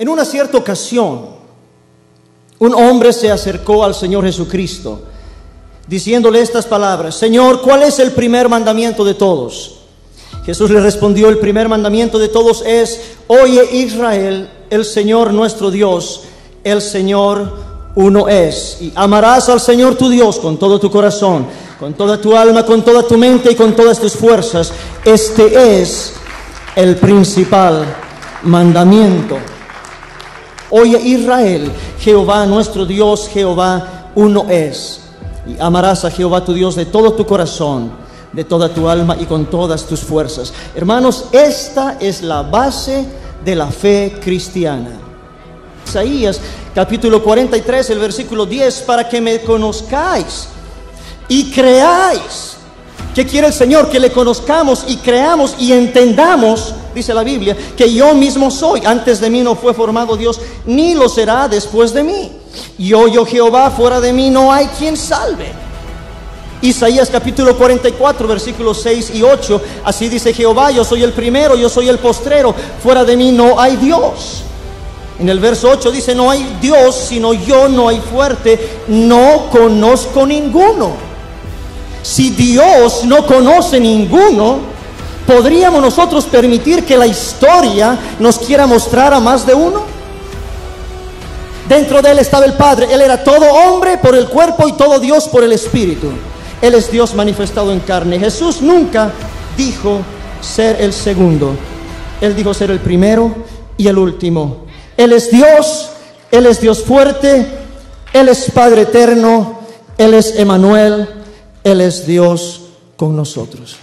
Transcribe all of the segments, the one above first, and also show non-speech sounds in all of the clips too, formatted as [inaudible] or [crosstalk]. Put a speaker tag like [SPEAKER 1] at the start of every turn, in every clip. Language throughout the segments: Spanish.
[SPEAKER 1] En una cierta ocasión, un hombre se acercó al Señor Jesucristo diciéndole estas palabras, Señor, ¿cuál es el primer mandamiento de todos? Jesús le respondió, el primer mandamiento de todos es, oye Israel, el Señor nuestro Dios, el Señor uno es. Y amarás al Señor tu Dios con todo tu corazón, con toda tu alma, con toda tu mente y con todas tus fuerzas. Este es el principal mandamiento. Oye Israel, Jehová nuestro Dios, Jehová uno es. Y amarás a Jehová tu Dios de todo tu corazón, de toda tu alma y con todas tus fuerzas. Hermanos, esta es la base de la fe cristiana. Isaías capítulo 43, el versículo 10, para que me conozcáis y creáis. ¿Qué quiere el Señor? Que le conozcamos y creamos y entendamos, dice la Biblia, que yo mismo soy. Antes de mí no fue formado Dios, ni lo será después de mí. Yo, yo Jehová, fuera de mí no hay quien salve. Isaías capítulo 44, versículos 6 y 8. Así dice Jehová, yo soy el primero, yo soy el postrero, fuera de mí no hay Dios. En el verso 8 dice, no hay Dios, sino yo no hay fuerte, no conozco ninguno. Si Dios no conoce ninguno, ¿podríamos nosotros permitir que la historia nos quiera mostrar a más de uno? Dentro de él estaba el Padre, él era todo hombre por el cuerpo y todo Dios por el Espíritu. Él es Dios manifestado en carne. Jesús nunca dijo ser el segundo, él dijo ser el primero y el último. Él es Dios, Él es Dios fuerte, Él es Padre eterno, Él es Emanuel, Él es Dios con nosotros.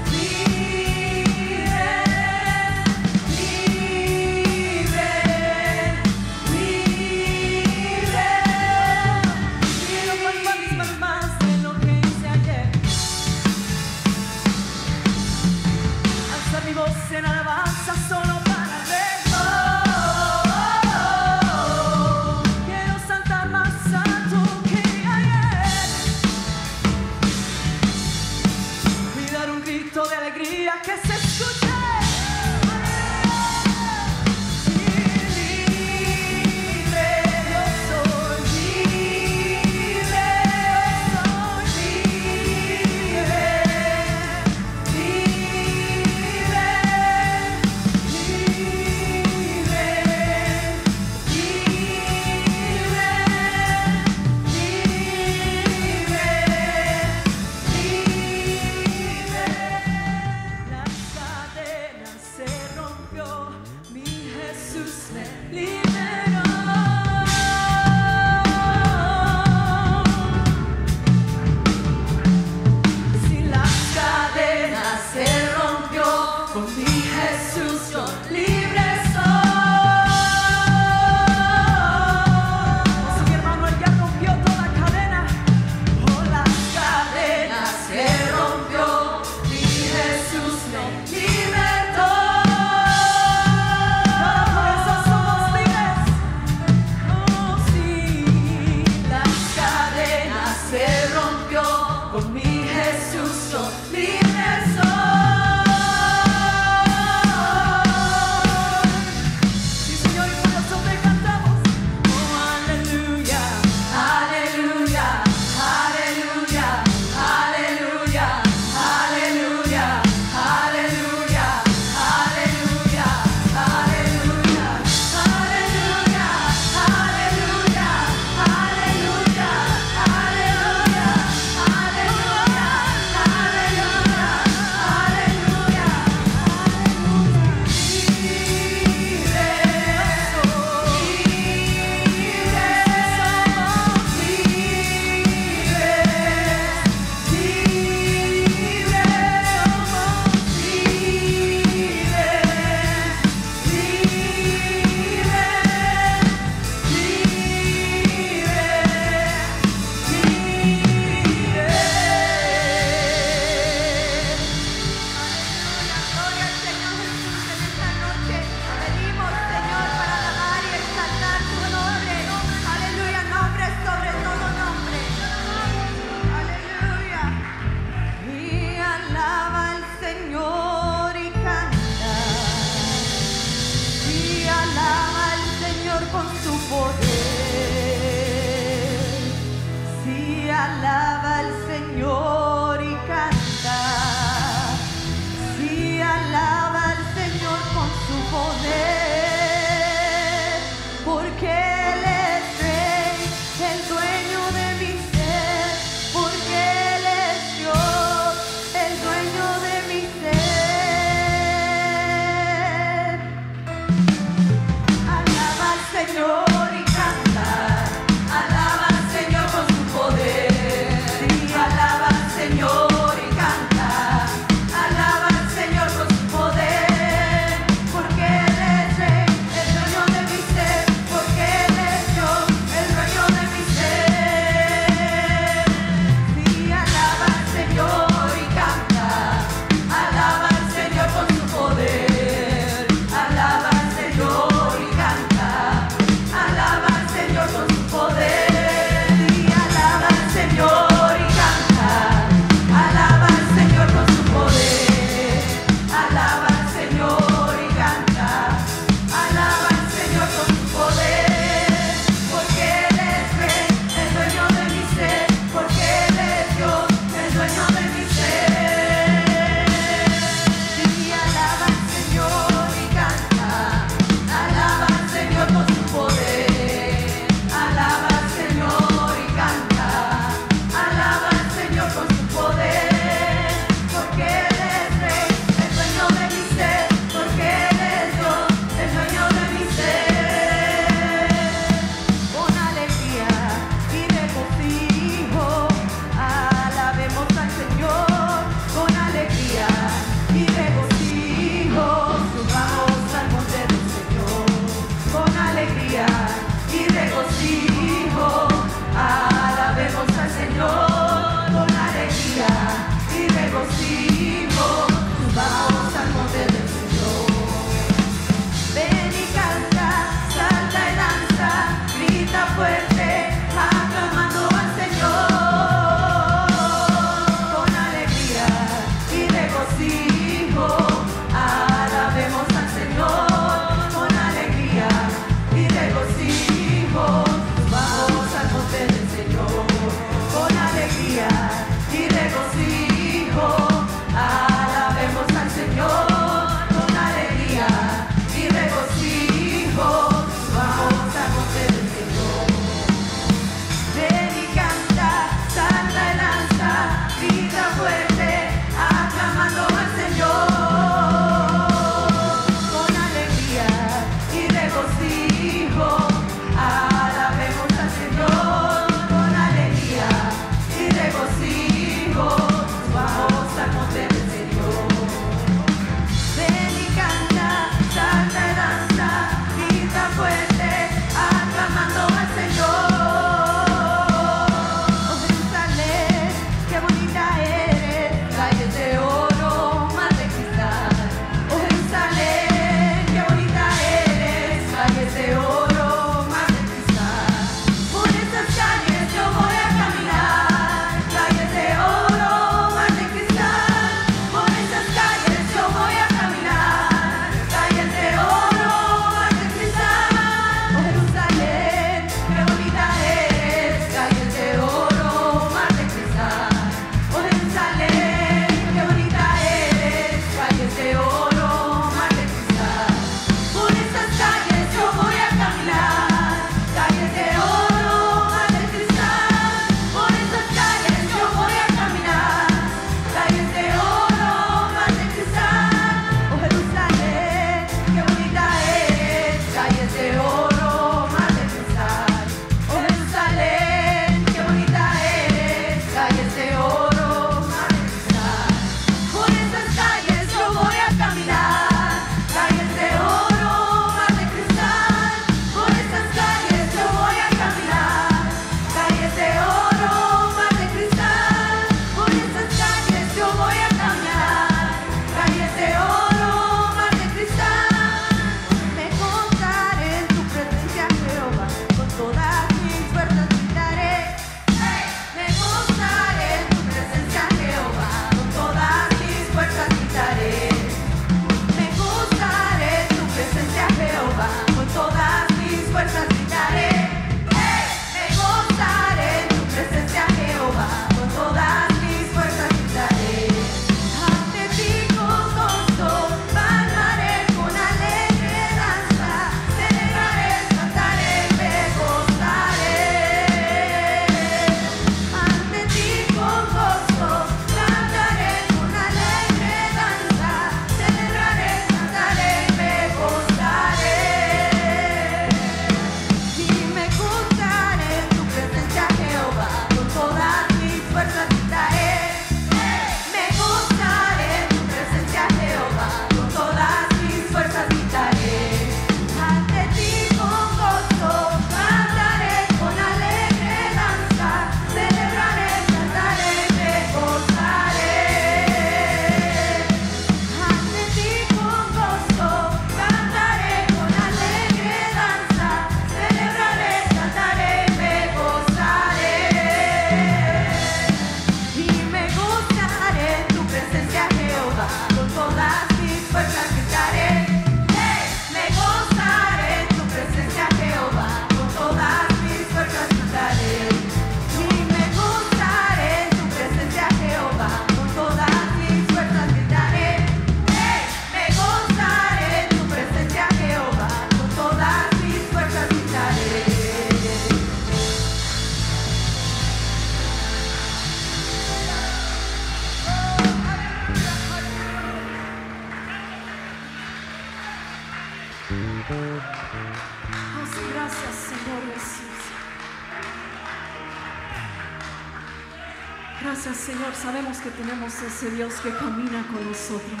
[SPEAKER 2] Ese Dios que camina con nosotros.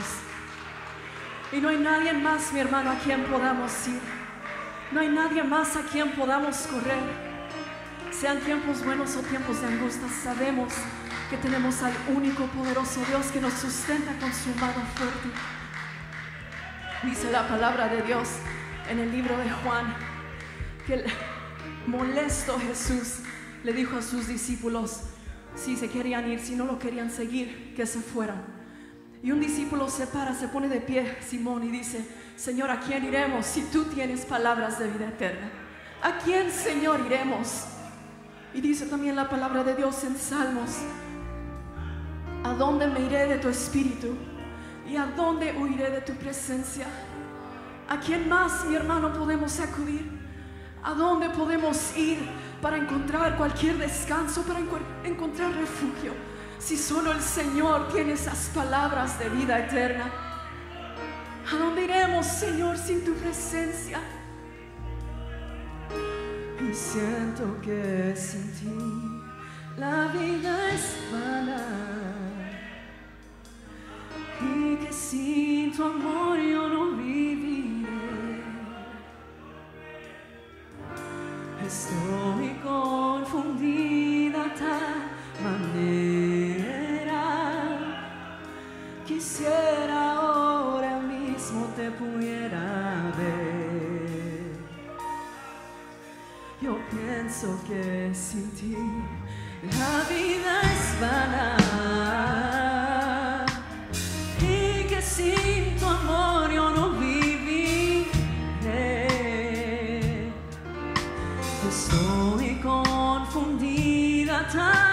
[SPEAKER 2] Y no hay nadie más, mi hermano, a quien podamos ir. No hay nadie más a quien podamos correr. Sean tiempos buenos o tiempos de angustia, sabemos que tenemos al único poderoso Dios que nos sustenta con su mano fuerte. Dice la palabra de Dios en el libro de Juan que el molesto Jesús le dijo a sus discípulos si se querían ir, si no lo querían seguir, que se fueran. Y un discípulo se para, se pone de pie, Simón, y dice, Señor, ¿a quién iremos si tú tienes palabras de vida eterna? ¿A quién, Señor, iremos? Y dice también la palabra de Dios en Salmos, ¿a dónde me iré de tu espíritu? ¿Y a dónde huiré de tu presencia? ¿A quién más, mi hermano, podemos acudir? ¿A dónde podemos ir para encontrar cualquier descanso, para encontrar refugio? Si solo el Señor tiene esas palabras de vida eterna. ¿A dónde iremos, Señor, sin tu presencia? Y siento que sin ti la vida es vana. Y que sin tu amor yo no viviré. Estoy confundida tal manera. Quisiera ahora mismo te pudiera ver. Yo pienso que sin ti la vida es vana. Y que sin confundida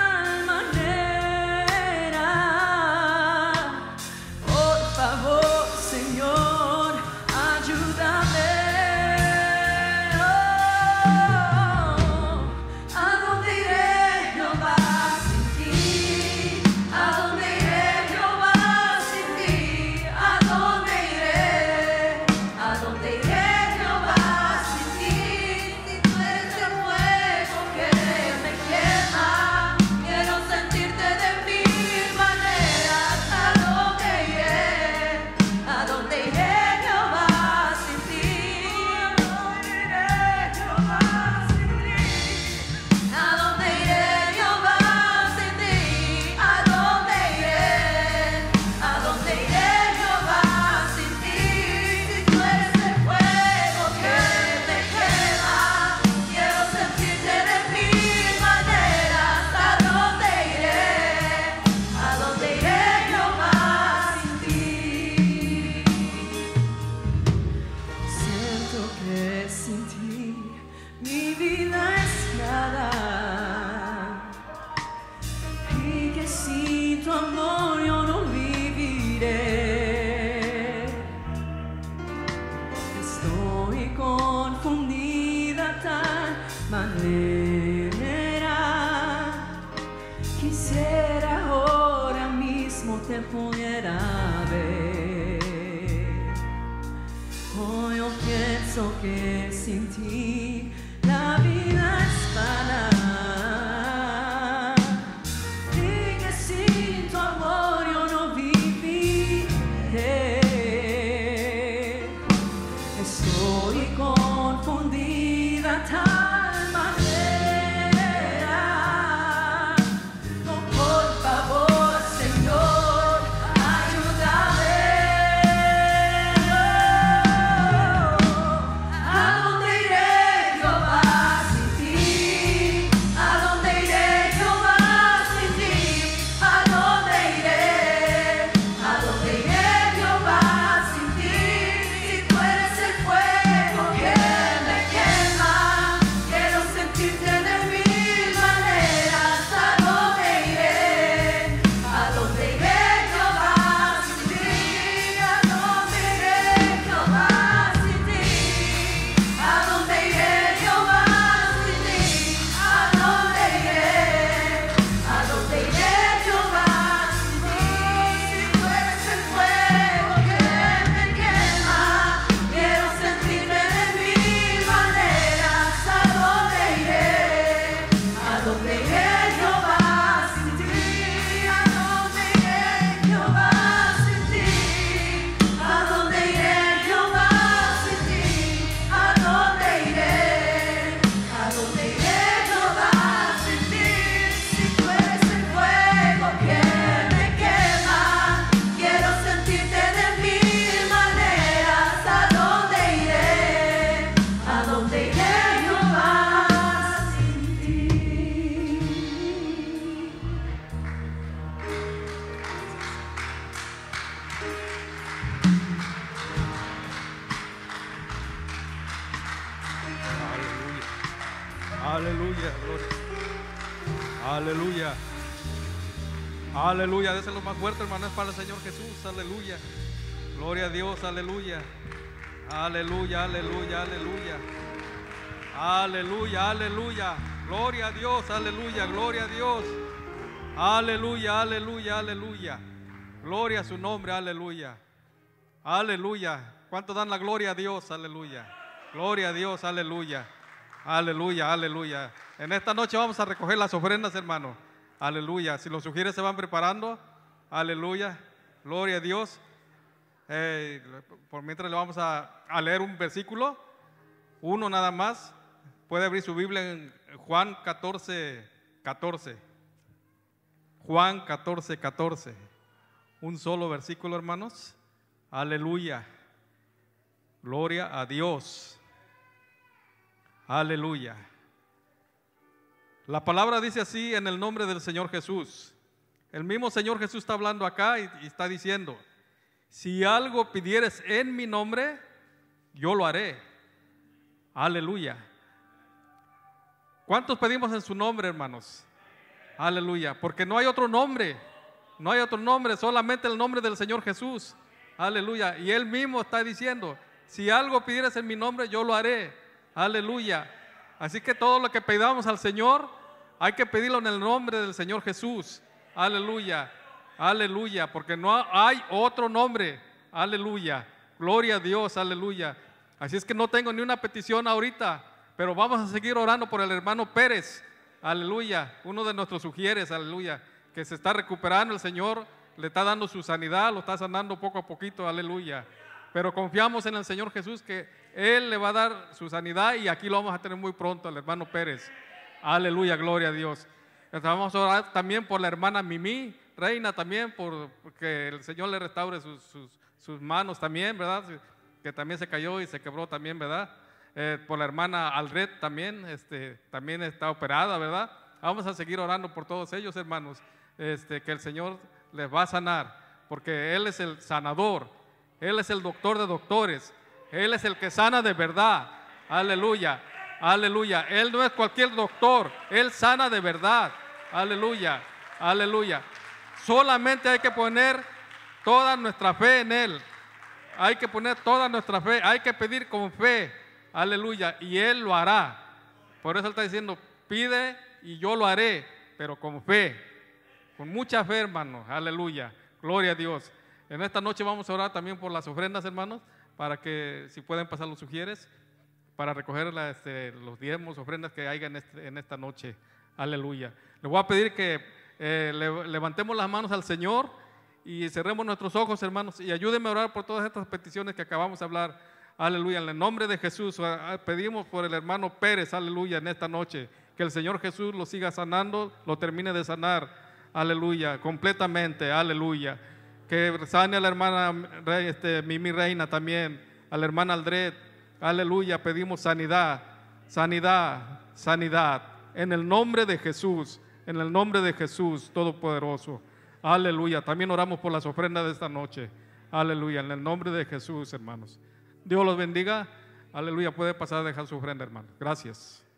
[SPEAKER 3] Aleluya. Gloria a Dios. Aleluya. Aleluya, aleluya, aleluya. Aleluya, aleluya. Gloria a Dios. Aleluya, gloria a Dios. Aleluya, aleluya, aleluya. Gloria a su nombre. Aleluya. Aleluya. ¿Cuánto dan la gloria a Dios? Aleluya. Gloria a Dios. Aleluya. Aleluya, aleluya. En esta noche vamos a recoger las ofrendas, hermano. Aleluya. Si los sugieres se van preparando. Aleluya. Gloria a Dios. Por mientras le vamos a, a leer un versículo. Uno nada más. Puede abrir su Biblia en Juan 14, 14. Juan 14, 14. Un solo versículo, hermanos. Aleluya. Gloria a Dios. Aleluya. La palabra dice así en el nombre del Señor Jesús. El mismo Señor Jesús está hablando acá y, está diciendo, si algo pidieres en mi nombre, yo lo haré. Aleluya. ¿Cuántos pedimos en su nombre, hermanos? Aleluya. Porque no hay otro nombre. No hay otro nombre, solamente el nombre del Señor Jesús. Aleluya. Y Él mismo está diciendo, si algo pidieras en mi nombre, yo lo haré. Aleluya. Así que todo lo que pidamos al Señor, hay que pedirlo en el nombre del Señor Jesús. Aleluya. Aleluya. Porque no hay otro nombre. Aleluya. Gloria a Dios. Aleluya. Así es que no tengo ni una petición ahorita, pero vamos a seguir orando por el hermano Pérez. Aleluya. Uno de nuestros sugieres. Aleluya. Que se está recuperando el Señor. Le está dando su sanidad, lo está sanando poco a poquito. Aleluya. Pero confiamos en el Señor Jesús que Él le va a dar su sanidad y aquí lo vamos a tener muy pronto al hermano Pérez. Aleluya, gloria a Dios. Vamos a orar también por la hermana Mimi, reina también, por que el Señor le restaure sus, sus- sus manos también, ¿verdad? Que también se cayó y se quebró también, ¿verdad? Eh, por la hermana Alred también, este, también está operada, ¿verdad? Vamos a seguir orando por todos ellos, hermanos, este, que el Señor les va a sanar, porque Él es el sanador, Él es el doctor de doctores, Él es el que sana de verdad. Aleluya, aleluya. Él no es cualquier doctor, Él sana de verdad. Aleluya, aleluya. Solamente hay que poner toda nuestra fe en Él. Hay que poner toda nuestra fe, hay que pedir con fe. Aleluya, y Él lo hará. Por eso Él está diciendo, pide y yo lo haré, pero con fe. Con mucha fe, hermanos. Aleluya. Gloria a Dios. En esta noche vamos a orar también por las ofrendas, hermanos, para que si pueden pasar los sugieres, para recoger la, este, los diezmos, ofrendas que haya en, este- en esta noche. Aleluya. Le voy a pedir que eh, le- levantemos las manos al Señor y cerremos nuestros ojos, hermanos, y ayúdenme a orar por todas estas peticiones que acabamos de hablar. Aleluya. En el nombre de Jesús, pedimos por el hermano Pérez, aleluya, en esta noche. Que el Señor Jesús lo siga sanando, lo termine de sanar. Aleluya, completamente, aleluya. Que sane a la hermana este, Mimi Reina también, a la hermana Aldred. Aleluya, pedimos sanidad, sanidad, sanidad. En el nombre de Jesús, en el nombre de Jesús Todopoderoso. Aleluya. También oramos por las ofrendas de esta noche. Aleluya, en el nombre de Jesús, hermanos. Dios los bendiga. Aleluya, puede pasar a dejar su ofrenda, hermano. Gracias.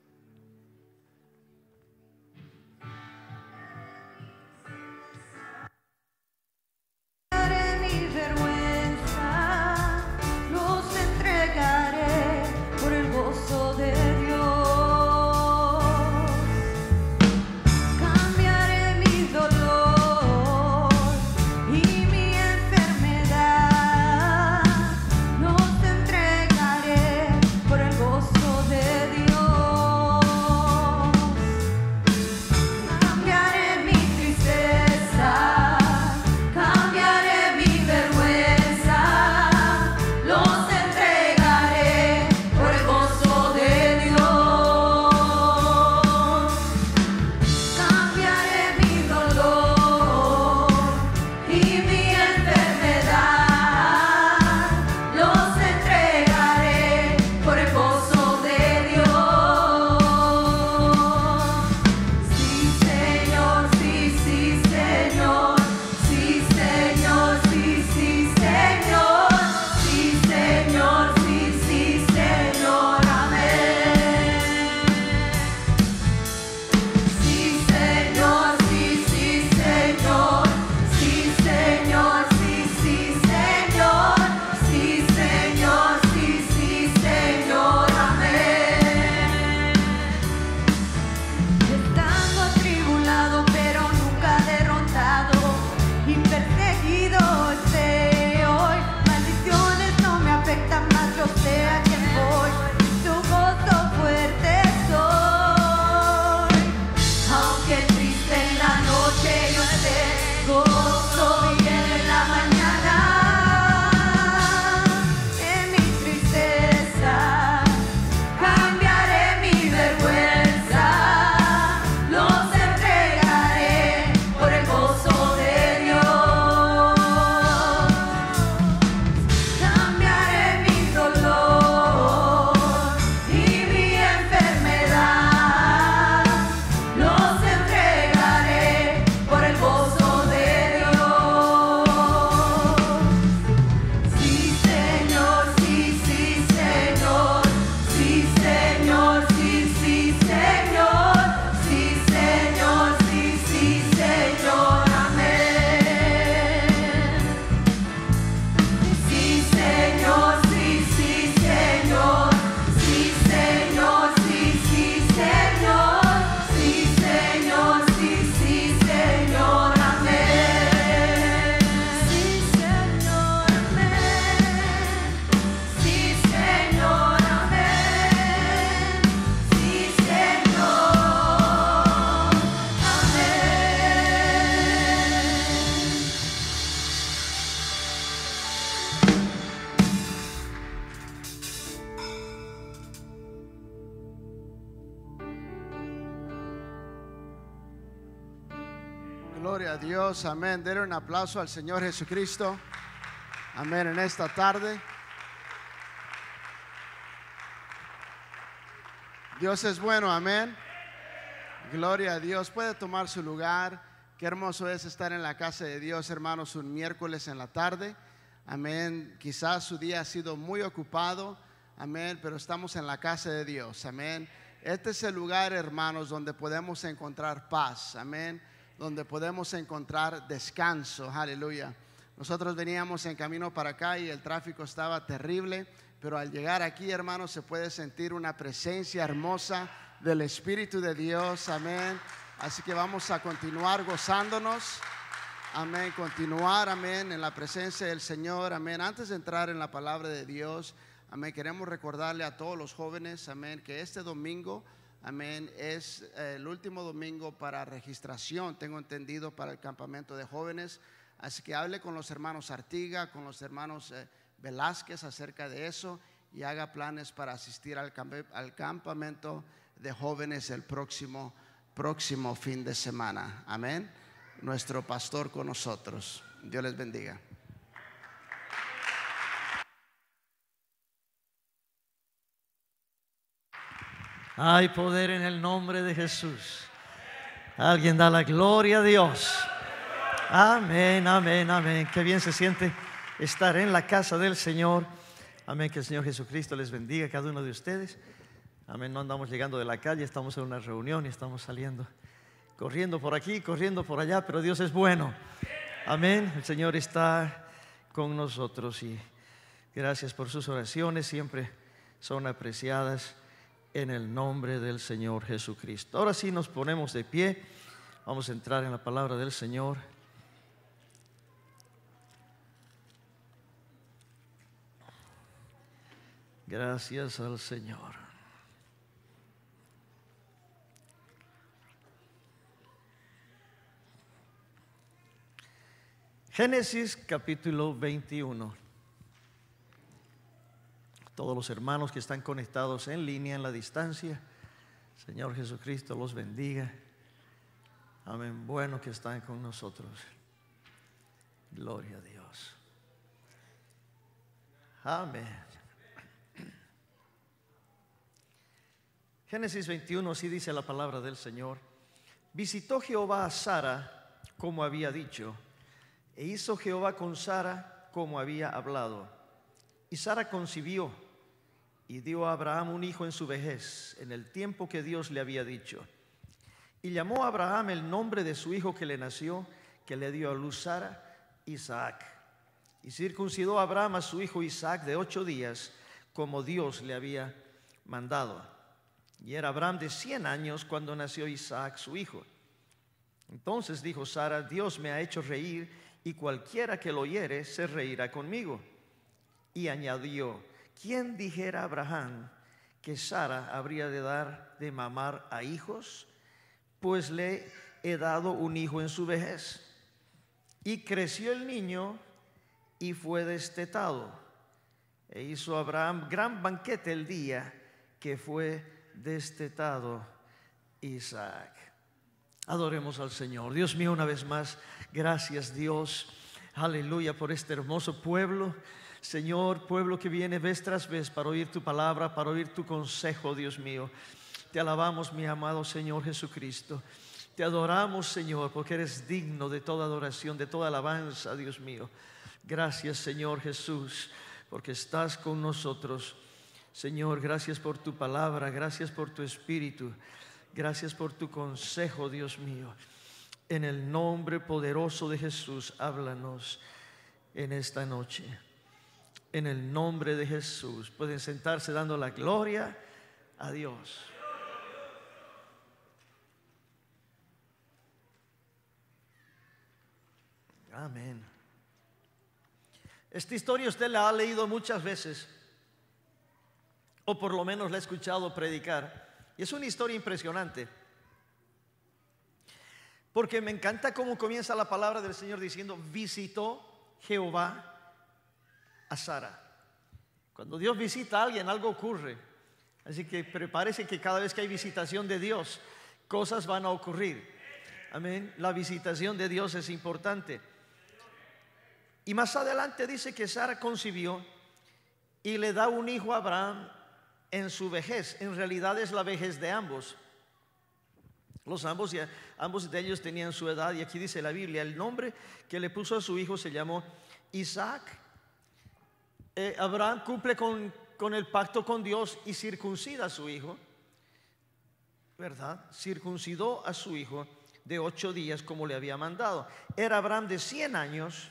[SPEAKER 4] Amén. Denle un aplauso al Señor Jesucristo. Amén en esta tarde. Dios es bueno, amén. Gloria a Dios. Puede tomar su lugar. Qué hermoso es estar en la casa de Dios, hermanos, un miércoles en la tarde. Amén. Quizás su día ha sido muy ocupado. Amén. Pero estamos en la casa de Dios. Amén. Este es el lugar, hermanos, donde podemos encontrar paz. Amén. Donde podemos encontrar descanso. Aleluya. Nosotros veníamos en camino para acá y el tráfico estaba terrible. Pero al llegar aquí, hermanos, se puede sentir una presencia hermosa del Espíritu de Dios. Amén. Así que vamos a continuar gozándonos. Amén. Continuar, amén, en la presencia del Señor. Amén. Antes de entrar en la palabra de Dios, amén, queremos recordarle a todos los jóvenes, amén, que este domingo, amén, es eh, el último domingo para registración, tengo entendido, para el campamento de jóvenes. Así que hable con los hermanos Artiga, con los hermanos eh, Velázquez acerca de eso y haga planes para asistir al, campamento de jóvenes el próximo, próximo fin de semana. Amén. Nuestro pastor con nosotros. Dios les bendiga.
[SPEAKER 1] Hay poder en el nombre de Jesús. Alguien da la gloria a Dios. Amén, amén, amén. Qué bien se siente estar en la casa del Señor. Amén, que el Señor Jesucristo les bendiga a cada uno de ustedes. Amén, no andamos llegando de la calle, estamos en una reunión y estamos saliendo, corriendo por aquí, corriendo por allá, pero Dios es bueno. Amén, el Señor está con nosotros y gracias por sus oraciones, siempre son apreciadas en el nombre del Señor Jesucristo. Ahora sí nos ponemos de pie, vamos a entrar en la palabra del Señor. Gracias al Señor. Génesis capítulo 21. Todos los hermanos que están conectados en línea, en la distancia, Señor Jesucristo los bendiga. Amén. Bueno que están con nosotros. Gloria a Dios. Amén. Génesis 21, así dice la palabra del Señor. Visitó Jehová a Sara como había dicho, e hizo Jehová con Sara como había hablado. Y Sara concibió y dio a Abraham un hijo en su vejez, en el tiempo que Dios le había dicho. Y llamó a Abraham el nombre de su hijo que le nació, que le dio a luz Sara, Isaac. Y circuncidó a Abraham a su hijo Isaac de ocho días, como Dios le había mandado. Y era Abraham de cien años cuando nació Isaac, su hijo. Entonces dijo Sara, Dios me ha hecho reír, y cualquiera que lo oyere se reirá conmigo. Y añadió, ¿quién dijera a Abraham que Sara habría de dar de mamar a hijos? Pues le he dado un hijo en su vejez. Y creció el niño y fue destetado. E hizo Abraham gran banquete el día que fue destetado Isaac. Adoremos al Señor. Dios mío, una vez más, gracias Dios. Aleluya por este hermoso pueblo. Señor, pueblo que viene vez tras vez para oír tu palabra, para oír tu consejo, Dios mío. Te alabamos, mi amado Señor Jesucristo. Te adoramos, Señor, porque eres digno de toda adoración, de toda alabanza, Dios mío. Gracias, Señor Jesús, porque estás con nosotros. Señor, gracias por tu palabra, gracias por tu espíritu, gracias por tu consejo, Dios mío. En el nombre poderoso de Jesús, háblanos en esta noche. En el nombre de Jesús. Pueden sentarse dando la gloria a Dios. Amén. Esta historia usted la ha leído muchas veces, o por lo menos la ha escuchado predicar. Y es una historia impresionante. Porque me encanta cómo comienza la palabra del Señor diciendo, visitó Jehová a Sara. Cuando Dios visita a alguien, algo ocurre. Así que prepárese que cada vez que hay visitación de Dios, cosas van a ocurrir. Amén. La visitación de Dios es importante. Y más adelante dice que Sara concibió y le da un hijo a Abraham en su vejez. En realidad es la vejez de ambos. Los ambos, ambos de ellos tenían su edad y aquí dice la Biblia, el nombre que le puso a su hijo se llamó Isaac. Eh, Abraham cumple con, con el pacto con Dios y circuncida a su hijo, ¿verdad? Circuncidó a su hijo de ocho días como le había mandado. Era Abraham de 100 años,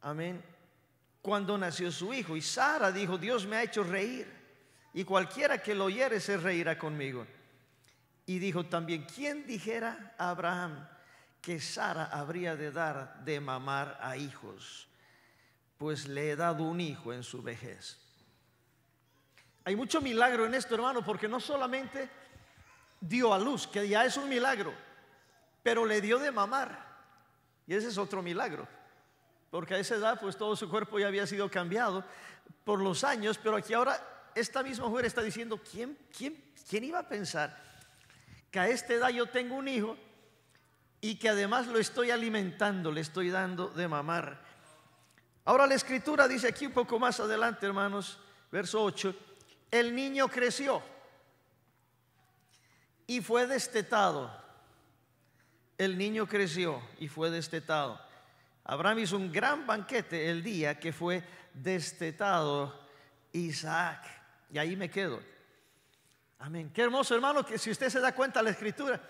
[SPEAKER 1] amén, cuando nació su hijo. Y Sara dijo, Dios me ha hecho reír y cualquiera que lo oyere se reirá conmigo. Y dijo también, ¿quién dijera a Abraham que Sara habría de dar de mamar a hijos? Pues le he dado un hijo en su vejez. Hay mucho milagro en esto, hermano, porque no solamente dio a luz, que ya es un milagro, pero le dio de mamar. Y ese es otro milagro. Porque a esa edad, pues todo su cuerpo ya había sido cambiado por los años, pero aquí ahora esta misma mujer está diciendo, ¿quién, quién, quién iba a pensar que a esta edad yo tengo un hijo y que además lo estoy alimentando, le estoy dando de mamar? Ahora la escritura dice aquí un poco más adelante, hermanos, verso 8, el niño creció y fue destetado. El niño creció y fue destetado. Abraham hizo un gran banquete el día que fue destetado Isaac. Y ahí me quedo. Amén. Qué hermoso, hermano, que si usted se da cuenta la escritura,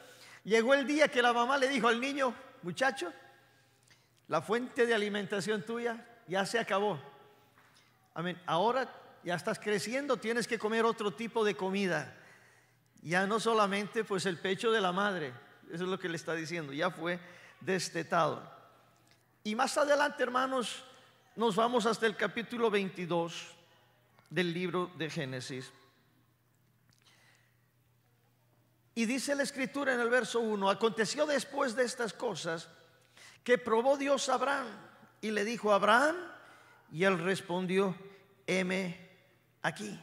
[SPEAKER 1] llegó el día que la mamá le dijo al niño, muchacho, la fuente de alimentación tuya ya se acabó. Amén. Ahora ya estás creciendo, tienes que comer otro tipo de comida. Ya no solamente pues el pecho de la madre, eso es lo que le está diciendo, ya fue destetado. Y más adelante, hermanos, nos vamos hasta el capítulo 22 del libro de Génesis. Y dice la escritura en el verso 1, aconteció después de estas cosas que probó Dios a Abraham y le dijo a Abraham, y él respondió, heme aquí.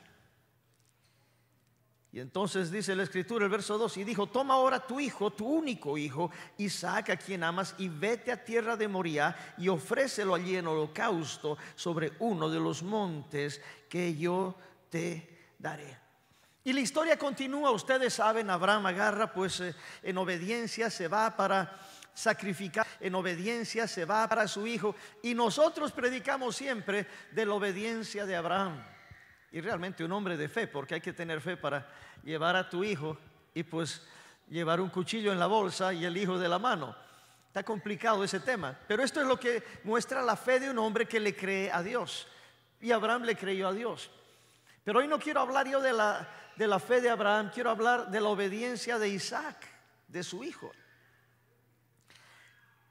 [SPEAKER 1] Y entonces dice la escritura, el verso 2, y dijo, toma ahora tu hijo, tu único hijo, Isaac, a quien amas, y vete a tierra de Moría y ofrécelo allí en holocausto sobre uno de los montes que yo te daré. Y la historia continúa, ustedes saben, Abraham agarra, pues eh, en obediencia se va para sacrificar, en obediencia se va para su hijo, y nosotros predicamos siempre de la obediencia de Abraham y realmente un hombre de fe, porque hay que tener fe para llevar a tu hijo y pues llevar un cuchillo en la bolsa y el hijo de la mano. Está complicado ese tema, pero esto es lo que muestra la fe de un hombre que le cree a Dios. Y Abraham le creyó a Dios. Pero hoy no quiero hablar yo de la, de la fe de Abraham, quiero hablar de la obediencia de Isaac, de su hijo.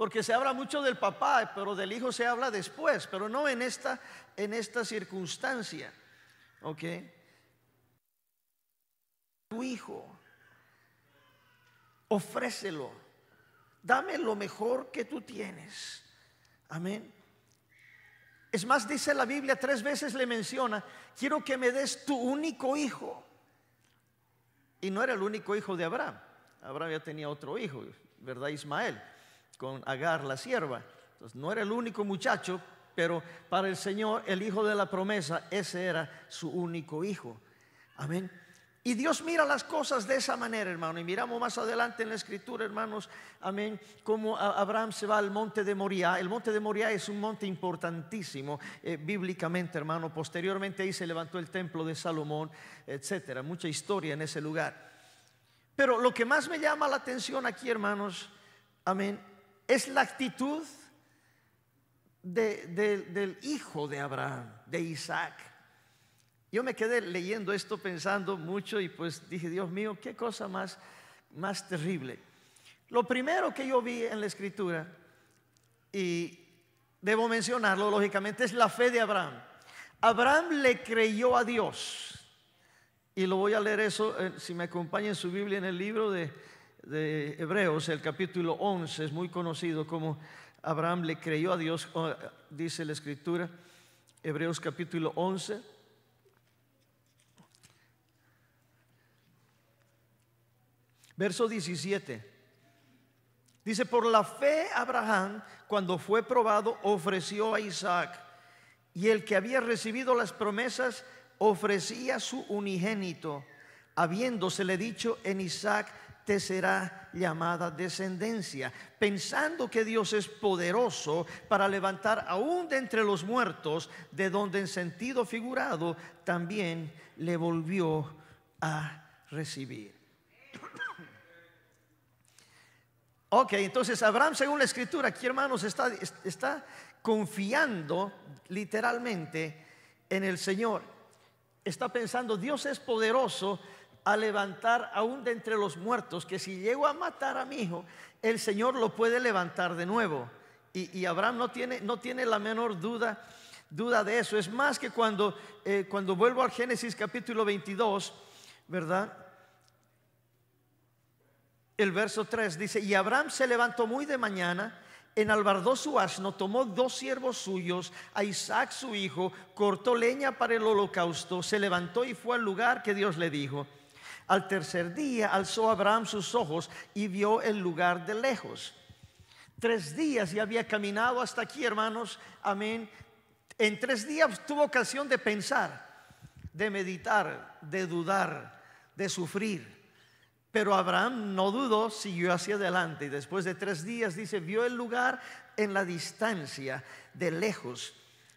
[SPEAKER 1] Porque se habla mucho del papá, pero del hijo se habla después, pero no en esta, en esta circunstancia. ¿Ok? Tu hijo, ofrécelo, dame lo mejor que tú tienes. Amén. Es más, dice la Biblia, tres veces le menciona, quiero que me des tu único hijo. Y no era el único hijo de Abraham. Abraham ya tenía otro hijo, ¿verdad? Ismael, con Agar, la sierva. Entonces, no era el único muchacho, pero para el Señor, el hijo de la promesa, ese era su único hijo. Amén. Y Dios mira las cosas de esa manera, hermano. Y miramos más adelante en la escritura, hermanos, amén, como a- Abraham se va al monte de Moriah. El monte de Moriah es un monte importantísimo eh, bíblicamente, hermano. Posteriormente ahí se levantó el templo de Salomón, etcétera. Mucha historia en ese lugar. Pero lo que más me llama la atención aquí, hermanos, amén, es la actitud de- de- del hijo de Abraham, de Isaac. Yo me quedé leyendo esto pensando mucho y pues dije, Dios mío, qué cosa más, más terrible. Lo primero que yo vi en la escritura, y debo mencionarlo lógicamente, es la fe de Abraham. Abraham le creyó a Dios. Y lo voy a leer eso, eh, si me acompaña en su Biblia, en el libro de, de Hebreos, el capítulo 11, es muy conocido como Abraham le creyó a Dios, dice la escritura, Hebreos capítulo 11. Verso 17. Dice, por la fe Abraham, cuando fue probado, ofreció a Isaac. Y el que había recibido las promesas ofrecía su unigénito, habiéndosele dicho, en Isaac te será llamada descendencia, pensando que Dios es poderoso para levantar aún de entre los muertos, de donde en sentido figurado también le volvió a recibir. [coughs] Ok, entonces Abraham, según la escritura, aquí hermanos, está, está confiando literalmente en el Señor. Está pensando, Dios es poderoso a levantar aún de entre los muertos, que si llego a matar a mi hijo, el Señor lo puede levantar de nuevo. Y, Abraham no tiene, no tiene la menor duda, duda de eso. Es más que cuando, eh, cuando vuelvo al Génesis capítulo 22, ¿verdad? El verso 3 dice, y Abraham se levantó muy de mañana, enalbardó su asno, tomó dos siervos suyos, a Isaac su hijo, cortó leña para el holocausto, se levantó y fue al lugar que Dios le dijo. Al tercer día alzó Abraham sus ojos y vio el lugar de lejos. Tres días ya había caminado hasta aquí, hermanos. Amén. En tres días tuvo ocasión de pensar, de meditar, de dudar, de sufrir. Pero Abraham no dudó, siguió hacia adelante y después de tres días dice, vio el lugar en la distancia, de lejos.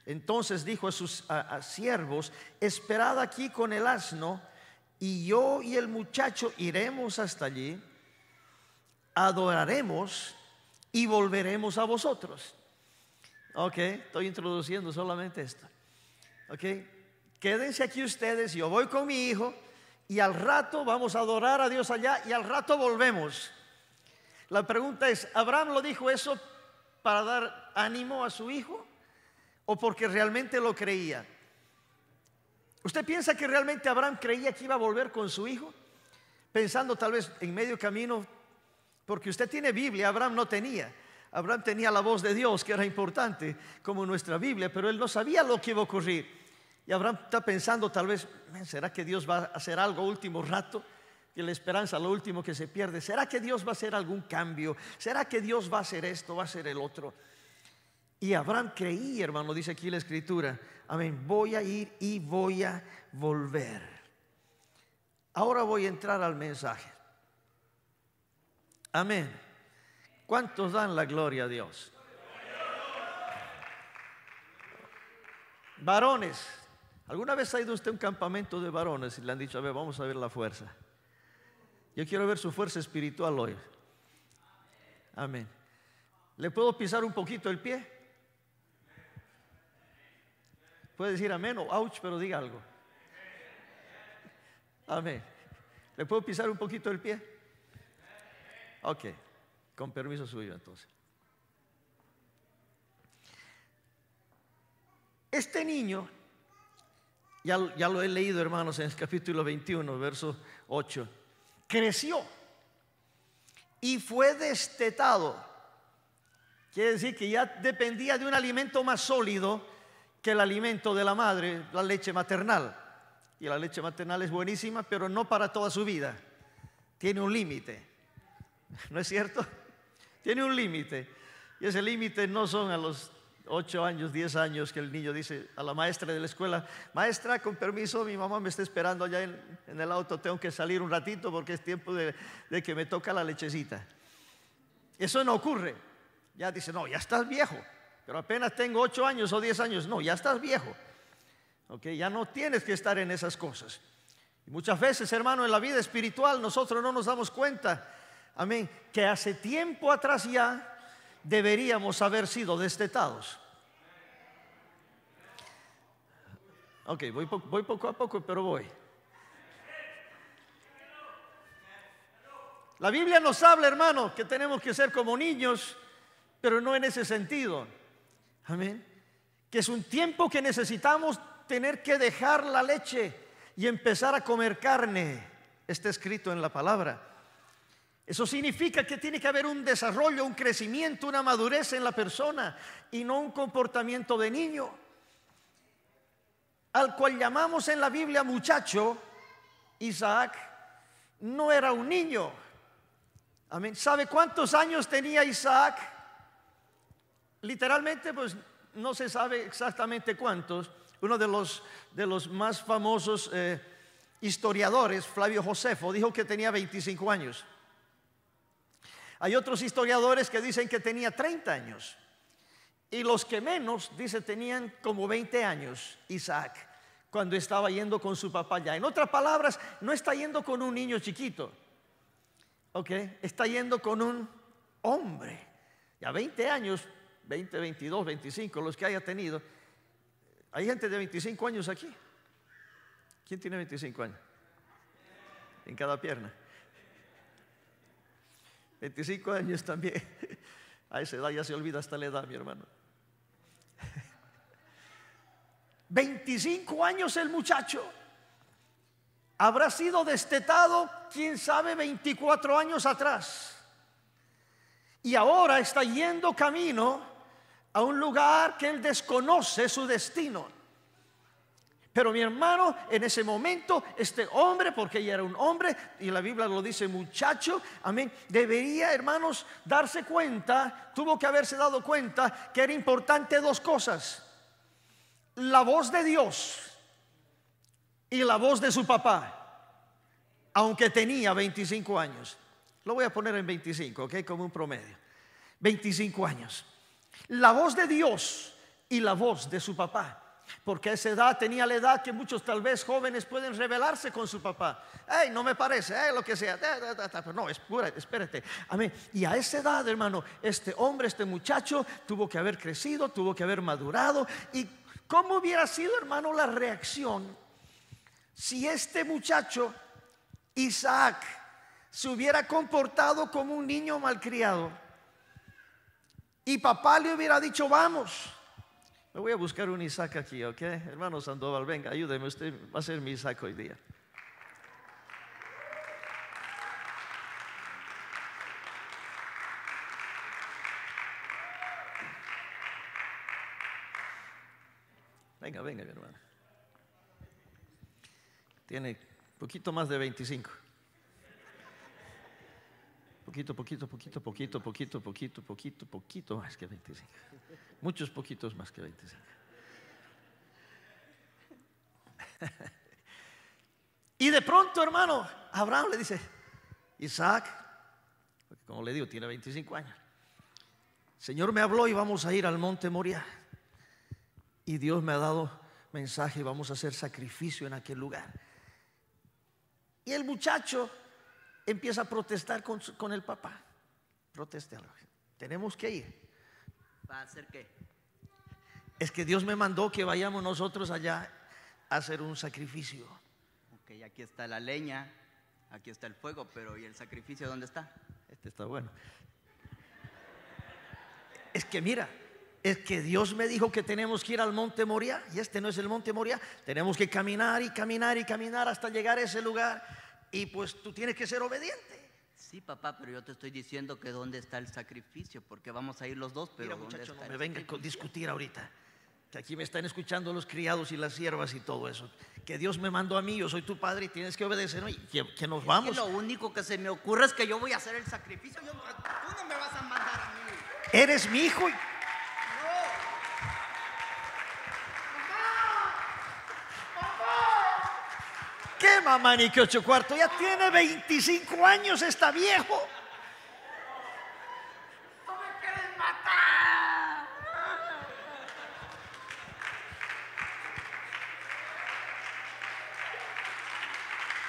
[SPEAKER 1] Entonces dijo a sus siervos, esperad aquí con el asno y yo y el muchacho iremos hasta allí, adoraremos y volveremos a vosotros. Ok, estoy introduciendo solamente esto. Ok, quédense aquí ustedes, yo voy con mi hijo y al rato vamos a adorar a Dios allá y al rato volvemos. La pregunta es, ¿Abraham lo dijo eso para dar ánimo a su hijo o porque realmente lo creía? ¿Usted piensa que realmente Abraham creía que iba a volver con su hijo? Pensando tal vez en medio camino, porque usted tiene Biblia, Abraham no tenía. Abraham tenía la voz de Dios, que era importante, como nuestra Biblia, pero él no sabía lo que iba a ocurrir. Y Abraham está pensando tal vez, "Men, ¿será que Dios va a hacer algo último rato? Y la esperanza, lo último que se pierde. ¿Será que Dios va a hacer algún cambio? ¿Será que Dios va a hacer esto, va a hacer el otro? Y Abraham creía, hermano, dice aquí la escritura. Amén. Voy a ir y voy a volver. Ahora voy a entrar al mensaje. Amén. ¿Cuántos dan la gloria a Dios? Varones. ¿Alguna vez ha ido usted a un campamento de varones y le han dicho, a ver, vamos a ver la fuerza? Yo quiero ver su fuerza espiritual hoy. Amén. ¿Le puedo pisar un poquito el pie? Puede decir amén o ouch, pero diga algo. Amén. ¿Le puedo pisar un poquito el pie? Ok, con permiso suyo entonces. Este niño, ya, ya lo he leído hermanos en el capítulo 21, verso 8, creció y fue destetado. Quiere decir que ya dependía de un alimento más sólido que el alimento de la madre, la leche maternal. Y la leche maternal es buenísima, pero no para toda su vida. Tiene un límite. [laughs] ¿No es cierto? [laughs] Tiene un límite. Y ese límite no son a los 8 años, 10 años que el niño dice a la maestra de la escuela, maestra, con permiso, mi mamá me está esperando allá en, el auto, tengo que salir un ratito porque es tiempo de, de que me toca la lechecita. Eso no ocurre. Ya dice, no, ya estás viejo, pero apenas tengo 8 años o 10 años, no, ya estás viejo. Ok, ya no tienes que estar en esas cosas. Y muchas veces, hermano, en la vida espiritual nosotros no nos damos cuenta, amén, que hace tiempo atrás ya deberíamos haber sido destetados. Ok, voy, voy poco a poco, pero voy. La Biblia nos habla, hermano, que tenemos que ser como niños, pero no en ese sentido. Amén. Que es un tiempo que necesitamos tener que dejar la leche y empezar a comer carne. Está escrito en la palabra. Eso significa que tiene que haber un desarrollo, un crecimiento, una madurez en la persona y no un comportamiento de niño. Al cual llamamos en la Biblia muchacho, Isaac no era un niño, Amén. ¿Sabe cuántos años tenía Isaac? Literalmente, pues no se sabe exactamente cuántos. Uno de los, de los más famosos eh, historiadores, Flavio Josefo, dijo que tenía 25 años. Hay otros historiadores que dicen que tenía 30 años. Y los que menos, dice, tenían como 20 años Isaac cuando estaba yendo con su papá allá. En otras palabras, no está yendo con un niño chiquito. ¿Ok? Está yendo con un hombre. Ya 20 años, 20, 22, 25, los que haya tenido. Hay gente de 25 años aquí. ¿Quién tiene 25 años? En cada pierna. 25 años también. A esa edad ya se olvida hasta la edad, mi hermano. 25 años el muchacho. Habrá sido destetado, quién sabe, 24 años atrás. Y ahora está yendo camino a un lugar que él desconoce su destino. Pero mi hermano, en ese momento, este hombre, porque ella era un hombre, y la Biblia lo dice muchacho, amén, debería, hermanos, darse cuenta, tuvo que haberse dado cuenta que era importante dos cosas. La voz de Dios y la voz de su papá, aunque tenía 25 años. Lo voy a poner en 25, ok, como un promedio. 25 años. La voz de Dios y la voz de su papá. Porque a esa edad tenía la edad que muchos tal vez jóvenes pueden rebelarse con su papá. Hey, no me parece, hey, lo que sea. Pero no, espérate, espérate. Amén. Y a esa edad, hermano, este hombre, este muchacho, tuvo que haber crecido, tuvo que haber madurado. ¿Y cómo hubiera sido, hermano, la reacción si este muchacho, Isaac, se hubiera comportado como un niño malcriado? Y papá le hubiera dicho, vamos. Me voy a buscar un Isaac aquí, ¿ok? Hermano Sandoval, venga, ayúdeme, usted va a ser mi Isaac hoy día. Venga, venga, mi hermano. Tiene poquito más de 25. Poquito, poquito, poquito, poquito, poquito, poquito, poquito, poquito más que 25. Muchos poquitos más que 25. [laughs] Y de pronto, hermano, Abraham le dice, Isaac, como le digo, tiene 25 años. Señor me habló y vamos a ir al monte Moria. Y Dios me ha dado mensaje y vamos a hacer sacrificio en aquel lugar. Y el muchacho empieza a protestar con, el papá. Proteste algo. Tenemos que ir.
[SPEAKER 5] ¿Va a hacer qué?
[SPEAKER 1] Es que Dios me mandó que vayamos nosotros allá a hacer un sacrificio.
[SPEAKER 5] Ok, aquí está la leña, aquí está el fuego, pero ¿y el sacrificio dónde está?
[SPEAKER 1] Este está bueno. Es que mira, es que Dios me dijo que tenemos que ir al monte Moria y este no es el monte Moria. Tenemos que caminar y caminar y caminar hasta llegar a ese lugar y pues tú tienes que ser obediente.
[SPEAKER 5] Sí, papá, pero yo te estoy diciendo que dónde está el sacrificio, porque vamos a ir los dos, pero
[SPEAKER 1] Mira
[SPEAKER 5] ¿dónde
[SPEAKER 1] muchacho, no
[SPEAKER 5] está
[SPEAKER 1] me
[SPEAKER 5] el
[SPEAKER 1] venga a discutir ahorita. Que aquí me están escuchando los criados y las siervas y todo eso. Que Dios me mandó a mí, yo soy tu padre y tienes que obedecerme y que, que nos
[SPEAKER 5] Que
[SPEAKER 1] vamos.
[SPEAKER 5] lo único que se me ocurre es que yo voy a hacer el sacrificio. Yo, tú no me vas a mandar a mí.
[SPEAKER 1] Eres mi hijo. y- ¿Qué mamá ni que ocho cuartos? Ya tiene 25 años, está viejo.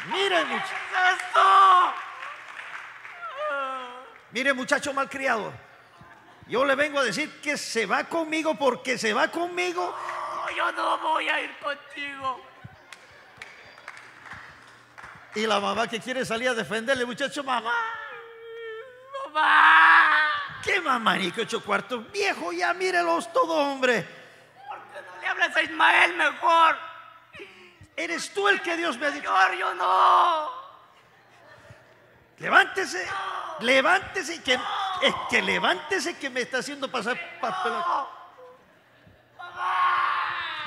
[SPEAKER 1] Mire, muchacho. Mire, muchacho malcriado. Yo le vengo a decir que se va conmigo porque se va conmigo.
[SPEAKER 5] yo no voy a ir contigo.
[SPEAKER 1] Y la mamá que quiere salir a defenderle, muchacho, mamá.
[SPEAKER 5] ¡Mamá!
[SPEAKER 1] ¿Qué mamá ni que ocho cuartos? Viejo, ya mírelos todo, hombre.
[SPEAKER 5] ¿Por qué no le hablas a Ismael mejor?
[SPEAKER 1] Eres tú el que Dios me ha dicho.
[SPEAKER 5] Señor, yo no.
[SPEAKER 1] Levántese, levántese, que, es que levántese que me está haciendo pasar papel.